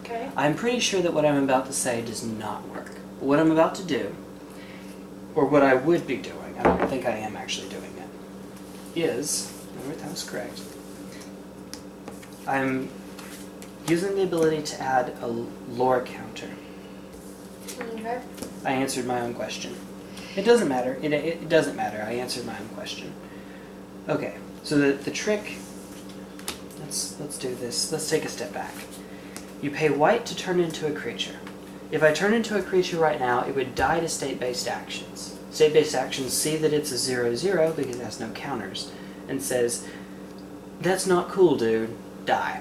Okay. I'm pretty sure that what I'm about to say does not work. What I'm about to do, or what I would be doing, I don't think I am actually doing it, is, that was correct. I'm using the ability to add a lore counter. Okay. I answered my own question. It doesn't matter. It, it, doesn't matter. I answered my own question. Okay, so the, the trick. Let's let's do this. Let's take a step back. You pay white to turn into a creature. If I turn into a creature right now, it would die to state-based actions. State-based actions see that it's a 0-0 because it has no counters, and says, "That's not cool, dude. Die."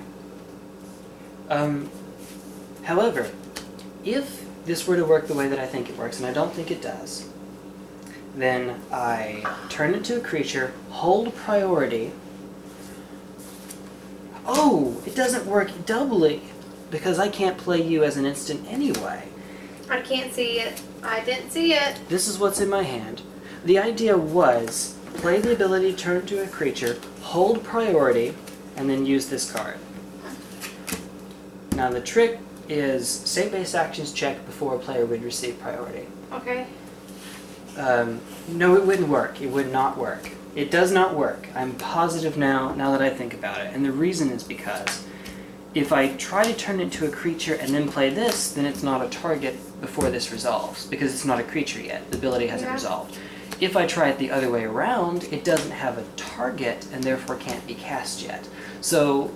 Um, however, if this were to work the way that I think it works, and I don't think it does, then I turn into a creature, hold priority. Oh, it doesn't work doubly because I can't play you as an instant anyway. I can't see it. I didn't see it. This is what's in my hand. The idea was play the ability to turn into a creature, hold priority, and then use this card. Now the trick is state-based actions check before a player would receive priority. Okay. Um, no, it wouldn't work. It would not work. It does not work. I'm positive now, now that I think about it. And the reason is because if I try to turn it into a creature and then play this, then it's not a target before this resolves, because it's not a creature yet. The ability hasn't Yeah. resolved. If I try it the other way around, it doesn't have a target and therefore can't be cast yet. So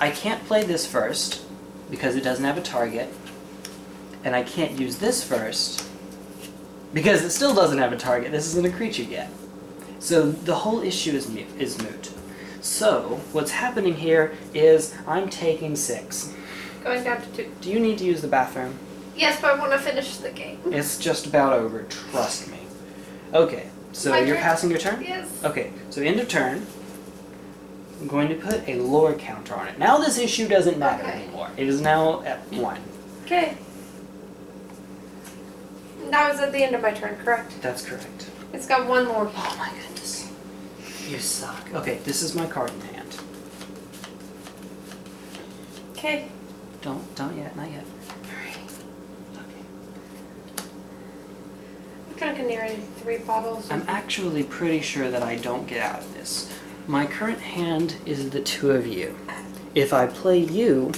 I can't play this first because it doesn't have a target, and I can't use this first because it still doesn't have a target. This isn't a creature yet. so the whole issue is moot, is moot. So what's happening here is I'm taking six. Going down to two. Do you need to use the bathroom? Yes, but I want to finish the game. It's just about over. Trust me. Okay, so My you're turn? passing your turn. Yes. Okay, so end of turn. I'm going to put a lore counter on it. Now this issue doesn't matter Okay. anymore. It is now at one. Okay. That was at the end of my turn, correct? That's correct. It's got one more. Oh my goodness. You suck. Okay, this is my card in hand. Okay. Don't, don't yet, not yet. Alright. Okay. I'm drinking nearly three bottles. I'm actually pretty sure that I don't get out of this. My current hand is the two of you. If I play you,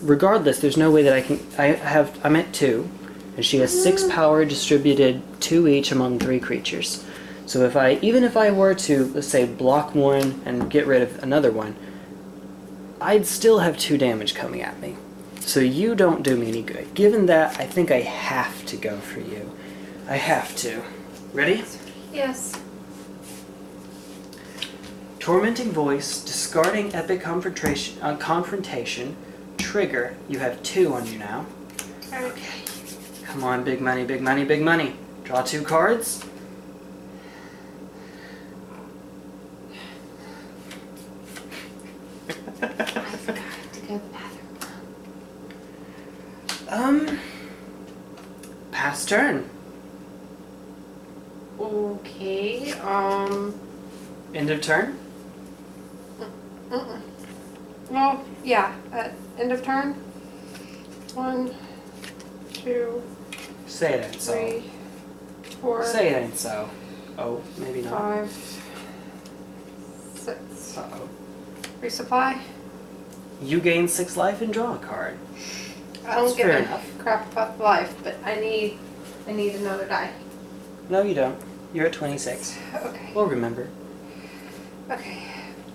regardless, there's no way that I can. I have. I'm at two, and she has six mm-hmm. power distributed two each among three creatures. So if I, even if I were to, let's say, block one and get rid of another one, I'd still have two damage coming at me. So you don't do me any good. Given that, I think I have to go for you. I have to. Ready? Yes. Tormenting voice, discarding epic confrontation, uh, confrontation, trigger. You have two on you now. Okay. Come on, big money, big money, big money. Draw two cards. I forgot to go to the bathroom. Um, pass turn. Okay. Um. End of turn. Mm-mm. Well, yeah. At end of turn. One, two, Say it ain't so. three, four, Say it ain't so. Oh, maybe not. five, six. Uh oh. Resupply. You gain six life and draw a card. I don't give fair a enough. crap about life, but I need, I need another die. No, you don't. You're at 26. Okay. We'll remember. Okay.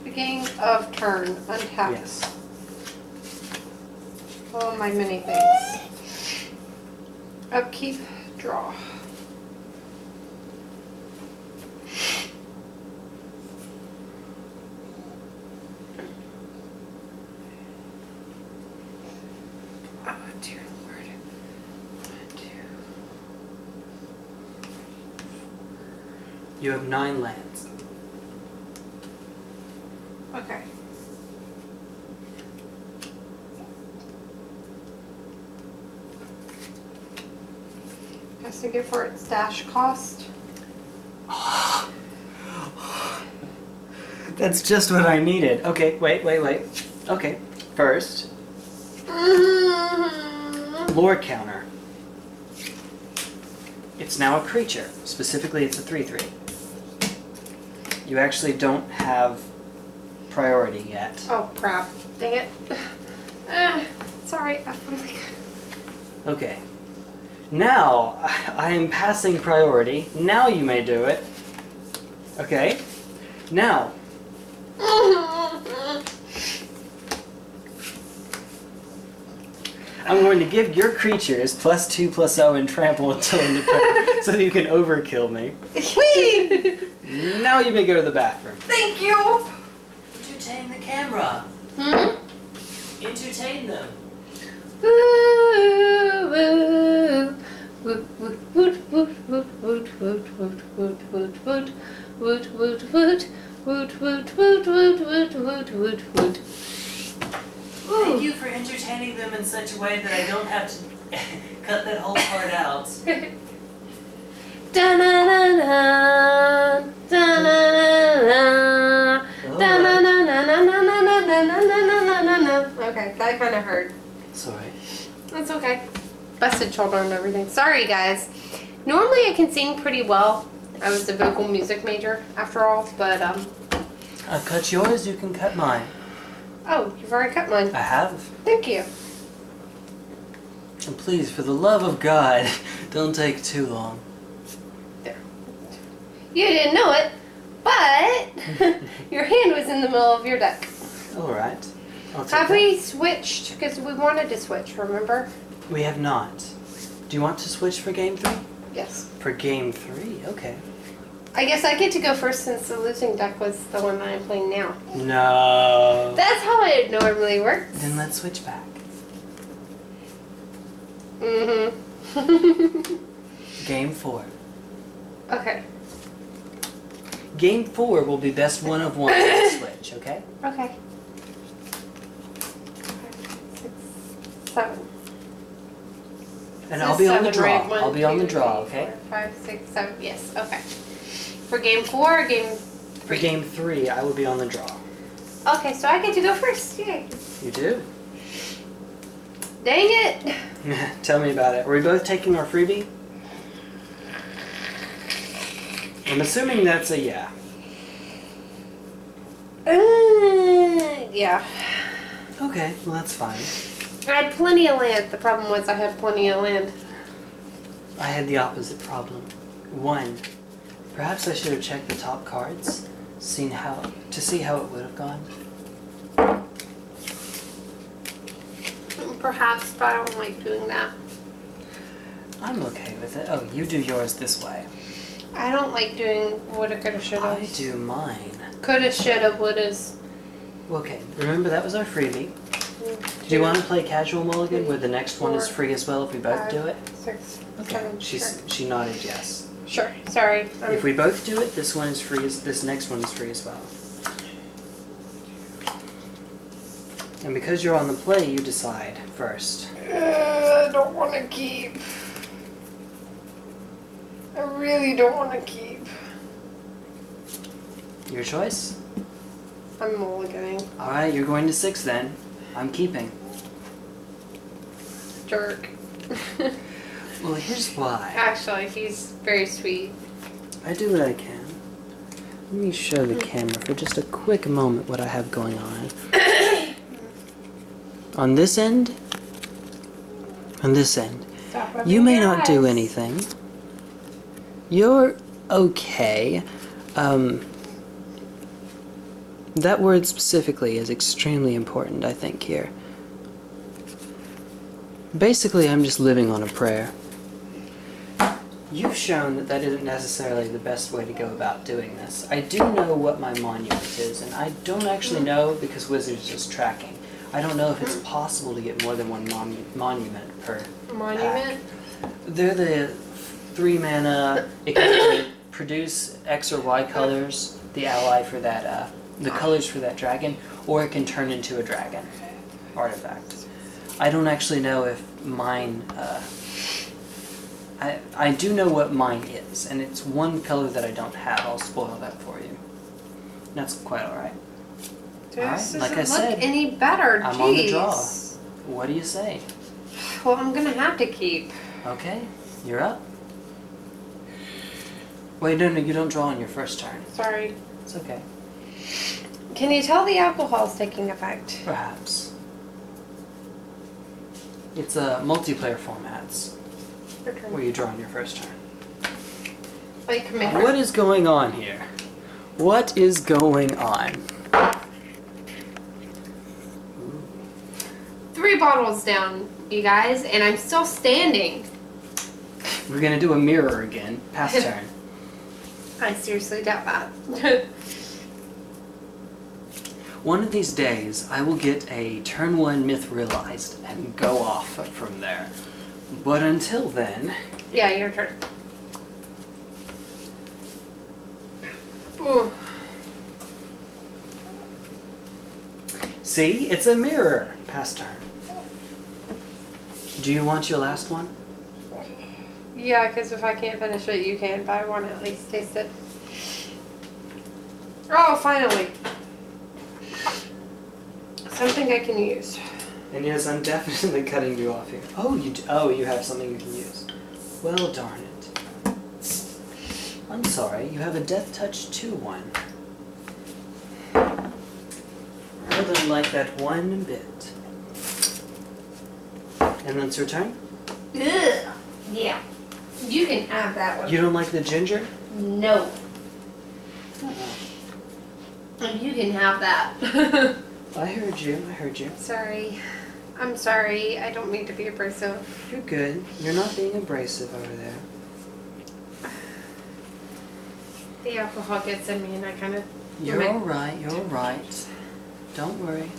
Beginning of turn. Untap. Yes. All my mini things. Upkeep. Draw. Oh. You have nine lands. Okay. Get for its dash cost. That's just what I needed. Okay, wait, wait, wait. Okay, first, lore counter. It's now a creature. Specifically, it's a 3 3. You actually don't have priority yet. Oh crap! Dang it! Uh, sorry, Okay. Now, I am passing priority. Now you may do it. Okay? Now, I'm going to give your creatures plus 2 plus 0 and trample until end of so that you can overkill me. Whee! Now you may go to the bathroom. Thank you. Entertain the camera. Hmm? Entertain them. Shoulder and everything. Sorry, guys. Normally I can sing pretty well. I was a vocal music major after all, but um. I've cut yours, you can cut mine. Oh, you've already cut mine. I have. Thank you. And please, for the love of God, don't take too long. There. You didn't know it, but your hand was in the middle of your deck. Alright. I'll take Have that. we switched? Because we wanted to switch, remember? We have not. Do you want to switch for game three? Yes. For game three, okay. I guess I get to go first since the losing deck was the one that I'm playing now. No. That's how it normally works. Then let's switch back. Mm-hmm. Game four. okay. Game four will be best one of one on switch, okay? Okay. Five, six, seven. And I'll be on the draw. One, I'll be on the draw, okay? four, five, six, seven. Yes. Okay. For game four or game For three? game three, I will be on the draw. Okay, so I get to go first. Yay. You do? Dang it. Tell me about it. Are we both taking our freebie? I'm assuming that's a yeah. Uh, yeah. Okay, well that's fine. I had plenty of land. The problem was I had plenty of land. I had the opposite problem. One, perhaps I should have checked the top cards, seen how to see how it would have gone. Perhaps, but I don't like doing that. I'm okay with it. Oh, you do yours this way. I don't like doing woulda, coulda, shoulda. I do mine. Coulda, shoulda, wouldas. Okay, remember that was our freebie. Do you want to play casual mulligan where the next one is free as well if we both do it? Six, Okay. seven, She's she nodded yes. Sure. Sorry. I'm- If we both do it, this one is free. As, this next one is free as well. And because you're on the play, you decide first. Uh, I don't want to keep. I really don't want to keep. Your choice. I'm mulliganing. All right, you're going to six then. I'm keeping. Jerk. Well, here's why. Actually, he's very sweet. I do what I can. Let me show the camera for just a quick moment what I have going on. on this end, on this end, you may not do anything. You're okay. Um, that word specifically is extremely important, I think, here. Basically, I'm just living on a prayer. You've shown that that isn't necessarily the best way to go about doing this. I do know what my monument is, and I don't actually know because Wizards is tracking. I don't know if it's possible to get more than one monu- monument per Monument. they're the three mana. It can produce X or Y colors, the ally for that, uh, the colors for that dragon, or it can turn into a dragon artifact. I don't actually know if mine. Uh, I I do know what mine is, and it's one color that I don't have. I'll spoil that for you. That's quite all right. This Alright, like I look said, any better. I'm on the draw. What do you say? Well, I'm gonna have to keep. Okay, you're up. Wait, no, no, you don't draw on your first turn. Sorry. It's okay. Can you tell the alcohol's taking effect? Perhaps. It's a multiplayer formats where you draw on your first turn. Oh, like commander. What is going on here? What is going on? Three bottles down, you guys, and I'm still standing. We're gonna do a mirror again. Past turn. I seriously doubt that. One of these days, I will get a turn one myth realized and go off from there. But until then, yeah, your turn. Ooh. see, it's a mirror. Pass turn. Do you want your last one? Yeah, because if I can't finish it, you can, but I want to at least taste it. Oh, finally. Something I can use. And yes, I'm definitely cutting you off here. Oh, you do, oh you have something you can use. Well, darn it. I'm sorry. You have a Deathtouch 2 one. I don't like that one bit. And that's your turn. Ugh. Yeah. You can have that one. You don't like the ginger? No. Uh-uh. You can have that. I heard you. I heard you. sorry. I'm sorry. I don't mean to be abrasive. You're good. You're not being abrasive over there. The alcohol gets in me and I kind of. You're all right. You're all right. Don't worry.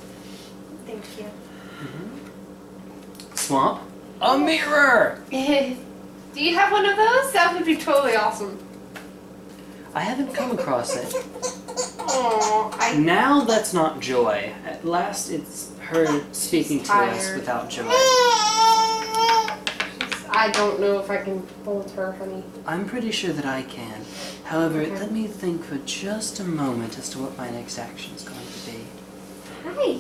Thank you. Mm-hmm. Swamp. A mirror. Do you have one of those? That would be totally awesome. I haven't come across it. Oh, I. Now that's not joy. At last, it's her speaking to us without joy. I don't know if I can hold her, honey. I'm pretty sure that I can. However, Okay. let me think for just a moment as to what my next action is going to be. Hi.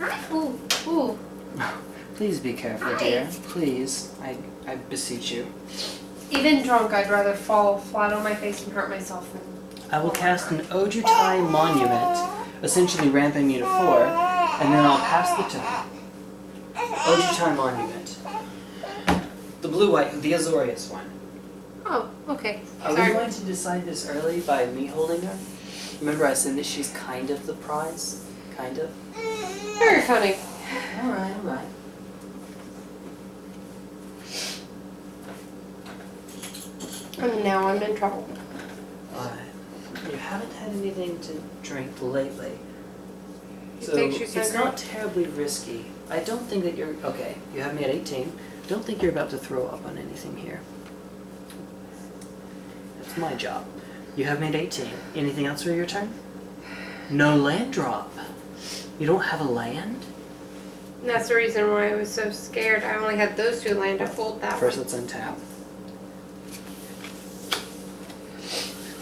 Hi. Ooh, ooh. Please be careful, Hi. dear. Please, I, I beseech you. Even drunk, I'd rather fall flat on my face and hurt myself than. I will cast an Ojutai monument, essentially ramping you to four, and then I'll pass the turn. Ojutai monument. The blue white, the Azorius one. Oh, okay. Are we going to decide this early by me holding her? Remember I said that she's kind of the prize? Kind of? Very funny. Alright, alright. And now I'm in trouble. Uh, you haven't had anything to drink lately. So it's not terribly risky. I don't think that you're okay. You have me at 18. Don't think you're about to throw up on anything here. That's my job. You have me at 18. Anything else for your turn? No land drop. You don't have a land? And that's the reason why I was so scared. I only had those two land. I pulled that First, one. let's untap.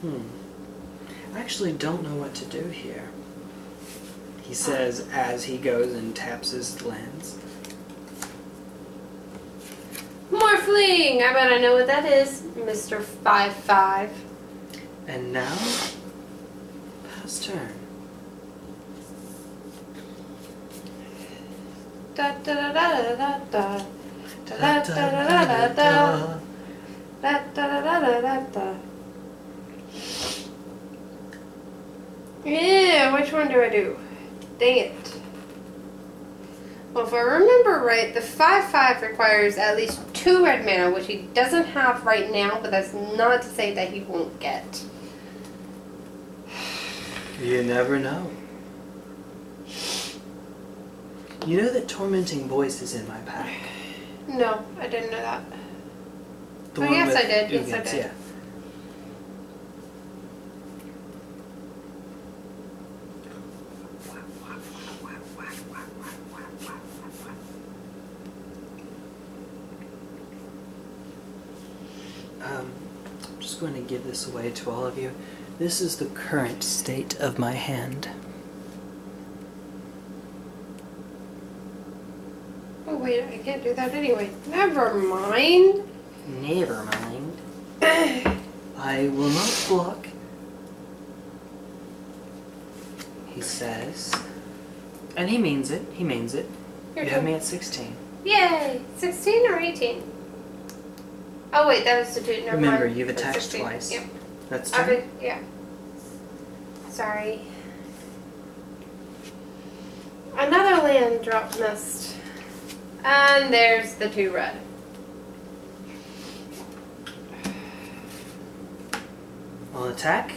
Hmm. I actually don't know what to do here. He says as he goes and taps his lands. Morphling! I bet I know what that is, Mr. Five Five. And now, pass turn. Da da da da da da. Da, da, da, da, da. Da da da da da da. Yeah, which one do I do? Dang it. Well, if I remember right, the 5-5 requires at least two red mana, which he doesn't have right now, but that's not to say that he won't get. You never know. You know that Tormenting Voice is in my pack. No, I didn't know that. The Oh, yes, I did. Yes, I did. Yeah. Um, I'm just going to give this away to all of you. This is the current state of my hand. Oh, wait, I can't do that anyway. Never mind. Never mind. I will not block. He says. And he means it. He means it. Your you have me at 16. Yay! 16 or 18? Oh, wait, that was the two. Never Remember, mind. you've attacked 16. twice. Yep. That's been, yeah. Sorry. Another land drop missed. And there's the two red. I'll attack.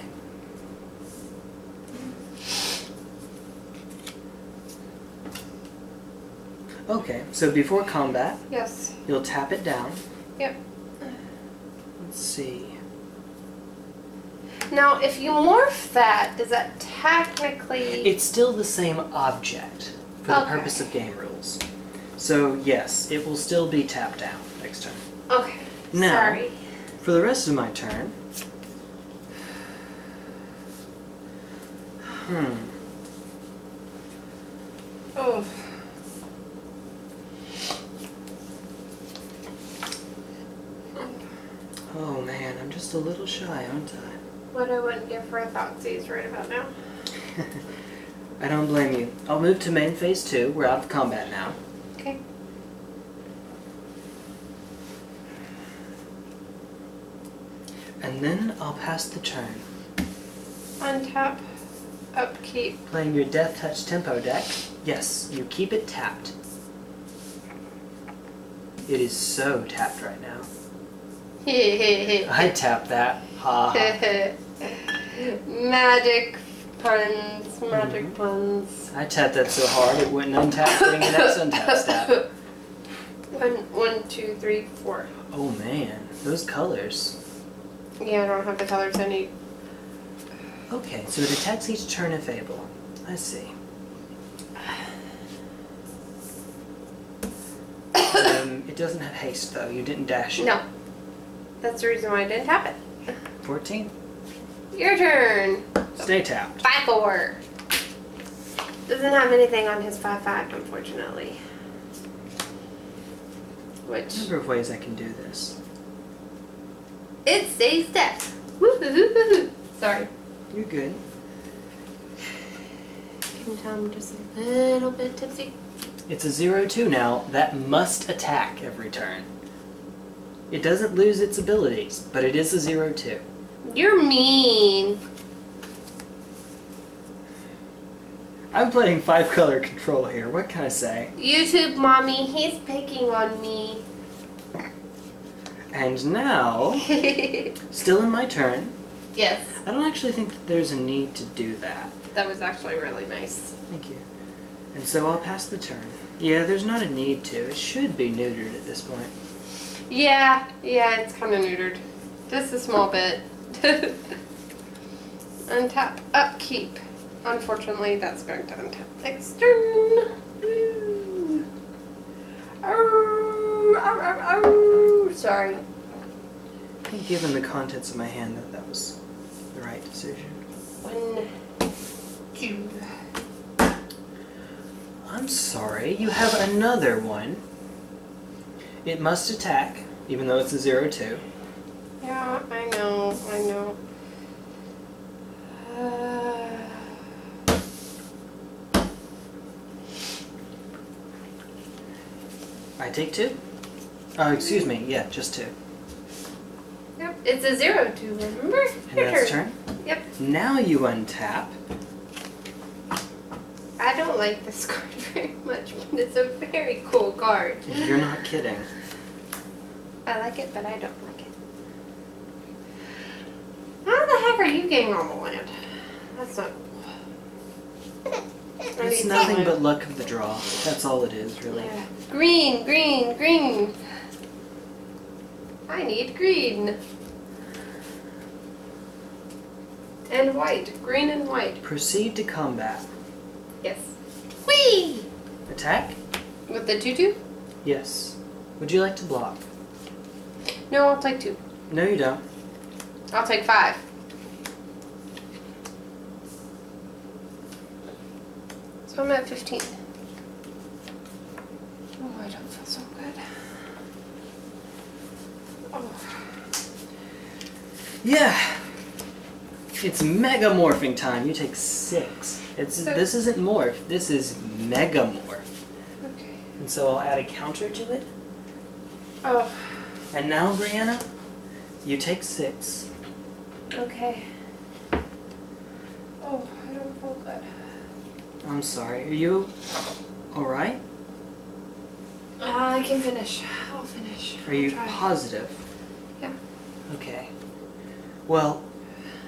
Okay, so before combat, Yes. you'll tap it down. Yep. Let's see. Now, if you morph that, does that technically. It's still the same object for the Okay. purpose of game rules. So, yes, it will still be tapped down next turn. Okay. Now- Sorry. For the rest of my turn. Hmm. Oh. Oh, just a little shy, aren't I? What I wouldn't give for a Thoughtseize right about now. I don't blame you. I'll move to main phase two. We're out of combat now. Okay. And then I'll pass the turn. Untap. Upkeep. Playing your Deathtouch Tempo deck. Yes, you keep it tapped. It is so tapped right now. I tap that. Ha magic puns, magic Mhm. puns. I tapped that so hard it wouldn't untap during the next untap step. One, one, two, three, four. Oh man, those colors. Yeah, I don't have the colors I need. Okay, so it attacks each turn if able. I see. um, it doesn't have haste though. You didn't dash it. No. That's the reason why I didn't tap it. 14. Your turn. Stay tapped. Five four. Doesn't have anything on his five five, unfortunately. Which number of ways I can do this. it stays step. Woo-hoo-hoo-hoo-hoo. Sorry. You're good. You can tell I'm just a little bit tipsy. It's a 0-2 now that must attack every turn. It doesn't lose its abilities, but it is a 0-2. You're mean. I'm playing five color control here. What can I say? YouTube mommy, he's picking on me. And now, still in my turn. yes, I don't actually think that there's a need to do that. that was actually really nice. Thank you. And so I'll pass the turn. Yeah, there's not a need to. It should be neutered at this point. Yeah, yeah, it's kind of neutered. Just a small bit. untap, upkeep. Unfortunately, that's going to untap next turn. Woo. Oh, oh, arr, arr. Sorry. I think given the contents of my hand that that was the right decision. One, two. I'm sorry, you have another one. It must attack, even though it's a 0-2. Yeah, I know, I know. Uh, I take two? Oh, excuse me, yeah, just two. yep, it's a zero two, remember? And that's turn. Yep. Now you untap. I don't like this card very much, but it's a very cool card. You're not kidding. I like it, but I don't like it. How the heck are you getting on the land? That's not cool. It's nothing someone- but luck of the draw. That's all it is, really. Yeah. Green, green, green. I need green. And white. Green and white. Proceed to combat. Yes. Whee! Attack? With the tutu? Yes. Would you like to block? No, I'll take two. No, you don't. I'll take five. So I'm at 15. Oh, I don't feel so good. Oh. Yeah. It's mega morphing time. You take six. It's So- this isn't morph. This is mega morph. Okay. And so I'll add a counter to it. Oh, And now, Brianna, you take six. okay. Oh, I don't feel good. I'm sorry. Are you all right? Uh, I can finish. I'll finish. Are you I'll try. positive? Yeah. Okay. Well,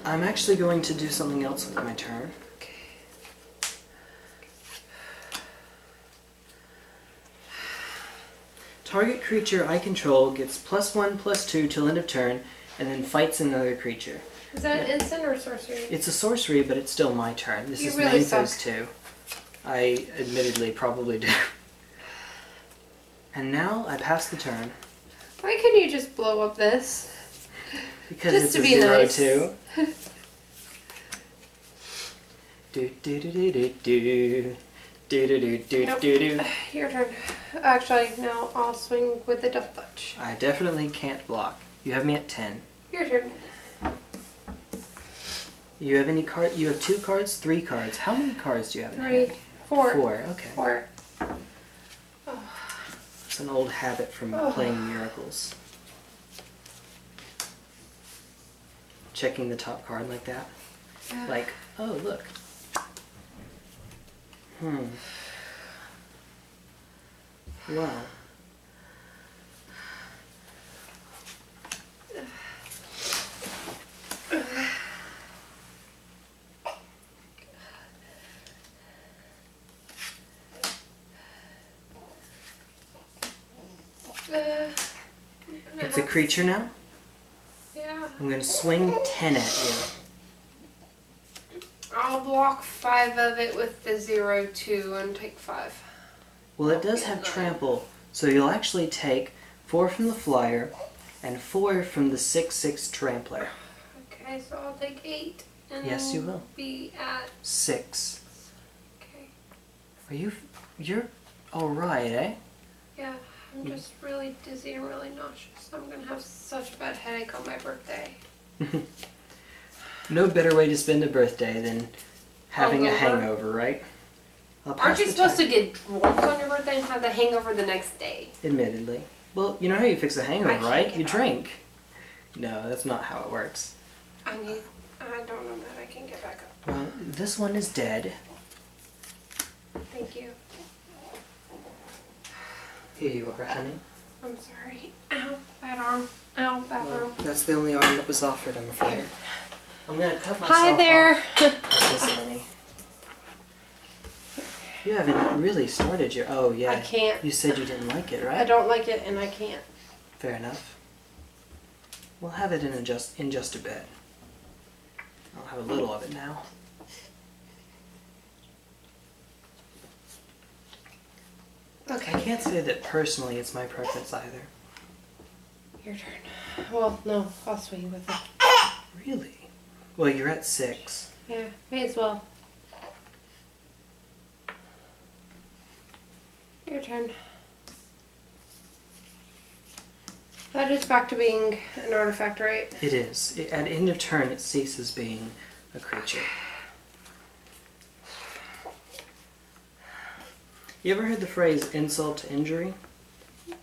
I'm actually going to do something else with my turn. Target creature I control gets plus one, plus two till end of turn, and then fights another creature. Is that an instant or sorcery? It's a sorcery, but it's still my turn. This You is really phase two. I admittedly probably do. And now I pass the turn Why couldn't you just blow up this? because Just it's to a be zero nice. two. Do do do do do do do do do do Nope. do do. Your turn. Actually, no, I'll swing with the deathtouch. I definitely can't block. You have me at ten. Your turn. You have any card? You have two cards, three cards. How many cards do you have? in Three, four, Four. Okay. four. Oh. It's an old habit from Oh. playing miracles. Checking the top card like that. Yeah. Like, oh look. Hmm. Wow. Uh, It's a creature now. yeah. I'm gonna swing ten at you. I'll block five of it with the zero two and take five. Well, it does have trample, so you'll actually take four from the flyer and four from the six-six trampler. Okay, so I'll take eight. And Yes, you will. Be at Six. okay. Are you? You're all right, eh? Yeah, I'm Mm. just really dizzy and really nauseous. I'm gonna have such a bad headache on my birthday. No better way to spend a birthday than having a hangover, right? Aren't you supposed time. to get drunk on your birthday and have the hangover the next day? Admittedly. Well, you know how you fix a hangover, right? You up. drink. No, that's not how it works. I need. I don't know that I can get back up. Well, this one is dead. Thank you. Here you are, honey. I'm sorry. Ow, bad arm. Ow, bad Well, arm. that's the only arm that was offered, I'm afraid. I'm gonna cut myself Hi there. off with this many. You haven't really started your. Oh yeah. I can't. You said you didn't like it, right? I don't like it and I can't. Fair enough. We'll have it in a just in just a bit. I'll have a little of it now. Okay. I can't say that personally it's my preference either. Your turn. Well, no, I'll swing with it. Really? Well, you're at six. Yeah, may as well. Your turn. That is back to being an artifact, right? It is. It, at end of turn, it ceases being a creature. You ever heard the phrase insult to injury?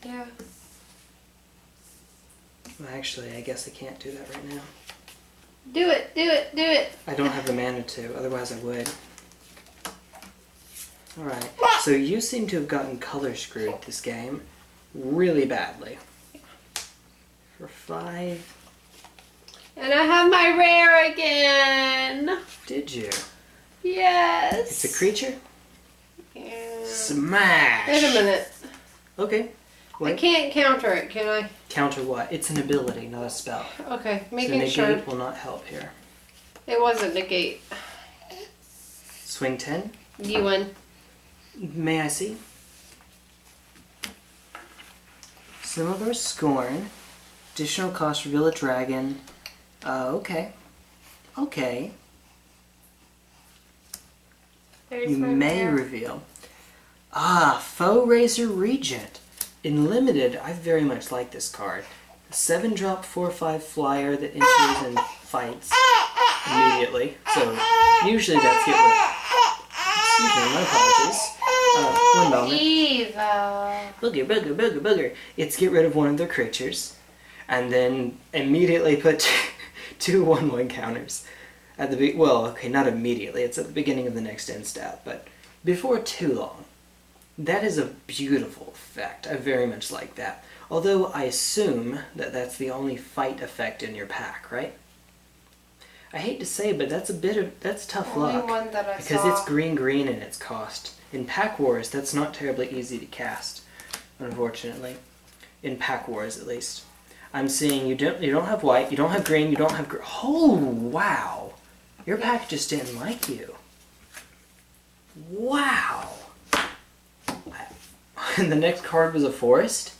Yeah. Well, actually, I guess I can't do that right now. Do it, do it, do it. I don't have the mana to, otherwise I would. Alright, so you seem to have gotten color screwed this game really badly. For five, And I have my rare again. did you? Yes. It's a creature? Yeah. Smash! Wait a minute. Okay. I can't counter it, can I? Counter what? It's an ability, not a spell. Okay, making so making negate sure will not help here. it wasn't negate. Swing 10? You win. May I see? Silumgar's Scorn. Additional cost, reveal a dragon. Uh, okay. Okay. There's You may rare. reveal. Ah, Foe-Razer Regent. In limited, I very much like this card. 7 drop 4 5 flyer that enters and fights immediately. So, usually that's get rid Excuse me, my apologies. Uh, one moment. Booger, booger, booger, booger. It's get rid of one of their creatures, and then immediately put two one-one counters at the be- well, okay, not immediately. It's at the beginning of the next end step, but before too long. That is a beautiful effect. I very much like that. Although I assume that that's the only fight effect in your pack, right? I hate to say, but that's a bit of that's tough Only luck one that I because saw. it's green green and its cost. In Pack Wars, that's not terribly easy to cast, unfortunately. In Pack Wars, at least, I'm seeing you don't you don't have white, you don't have green, you don't have gr- oh wow, your pack just didn't like you. Wow. And the next card was a forest.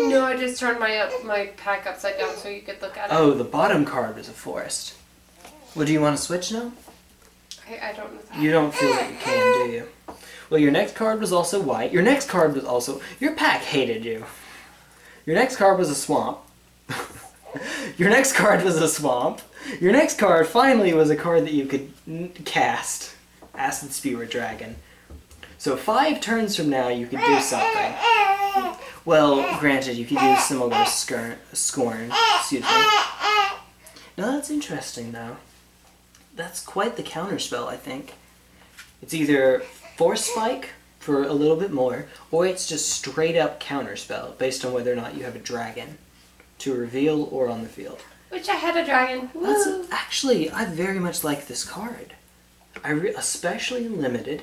No, I just turned my up my pack upside down so you could look at it. Oh, the bottom card was a forest. Well, do you want to switch now? I, I don't know that. You don't feel like you can, do you? Well, your next card was also white. Your next card was also. Your pack hated you. Your next card was a swamp. your next card was a swamp. Your next card finally was a card that you could n- cast. Acid Spewer Dragon. So five turns from now you could do something. Well, granted, you could use Silumgar's Scorn. Scorn. Excuse me. Now that's interesting though. That's quite the counterspell, I think. It's either Force Spike for a little bit more, or it's just straight up counterspell based on whether or not you have a dragon to reveal or on the field. Which I had a dragon. That's actually I very much like this card. I re- especially in limited.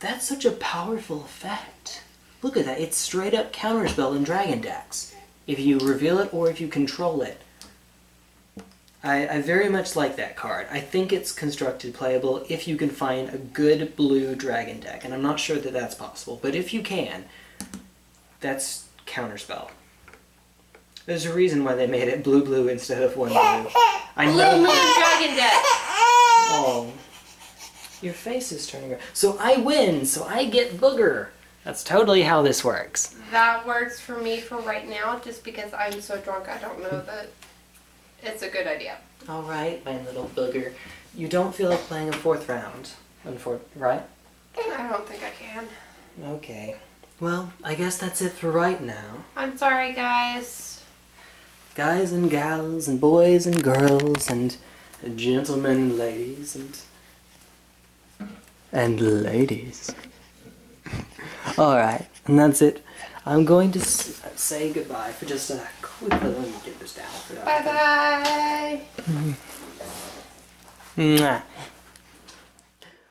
That's such a powerful effect. Look at that. It's straight up counterspell in Dragon decks. If you reveal it or if you control it. I, I very much like that card. I think it's constructed playable if you can find a good blue dragon deck, and I'm not sure that that's possible, but if you can, that's counterspell. There's a reason why they made it blue blue instead of one blue. I Blue know. Moon Dragon deck. Oh, your face is turning red. So I win. So I get booger. That's totally how this works. That works for me for right now, just because I'm so drunk. I don't know that it's a good idea. All right, my little booger. You don't feel like playing a fourth round, unfor- right? I don't think I can. Okay. Well, I guess that's it for right now. I'm sorry, guys. Guys and gals and boys and girls and gentlemen and ladies and and ladies. All right, and that's it. I'm going to say goodbye for just a quick. Let me get this down. Bye bye. Mwah.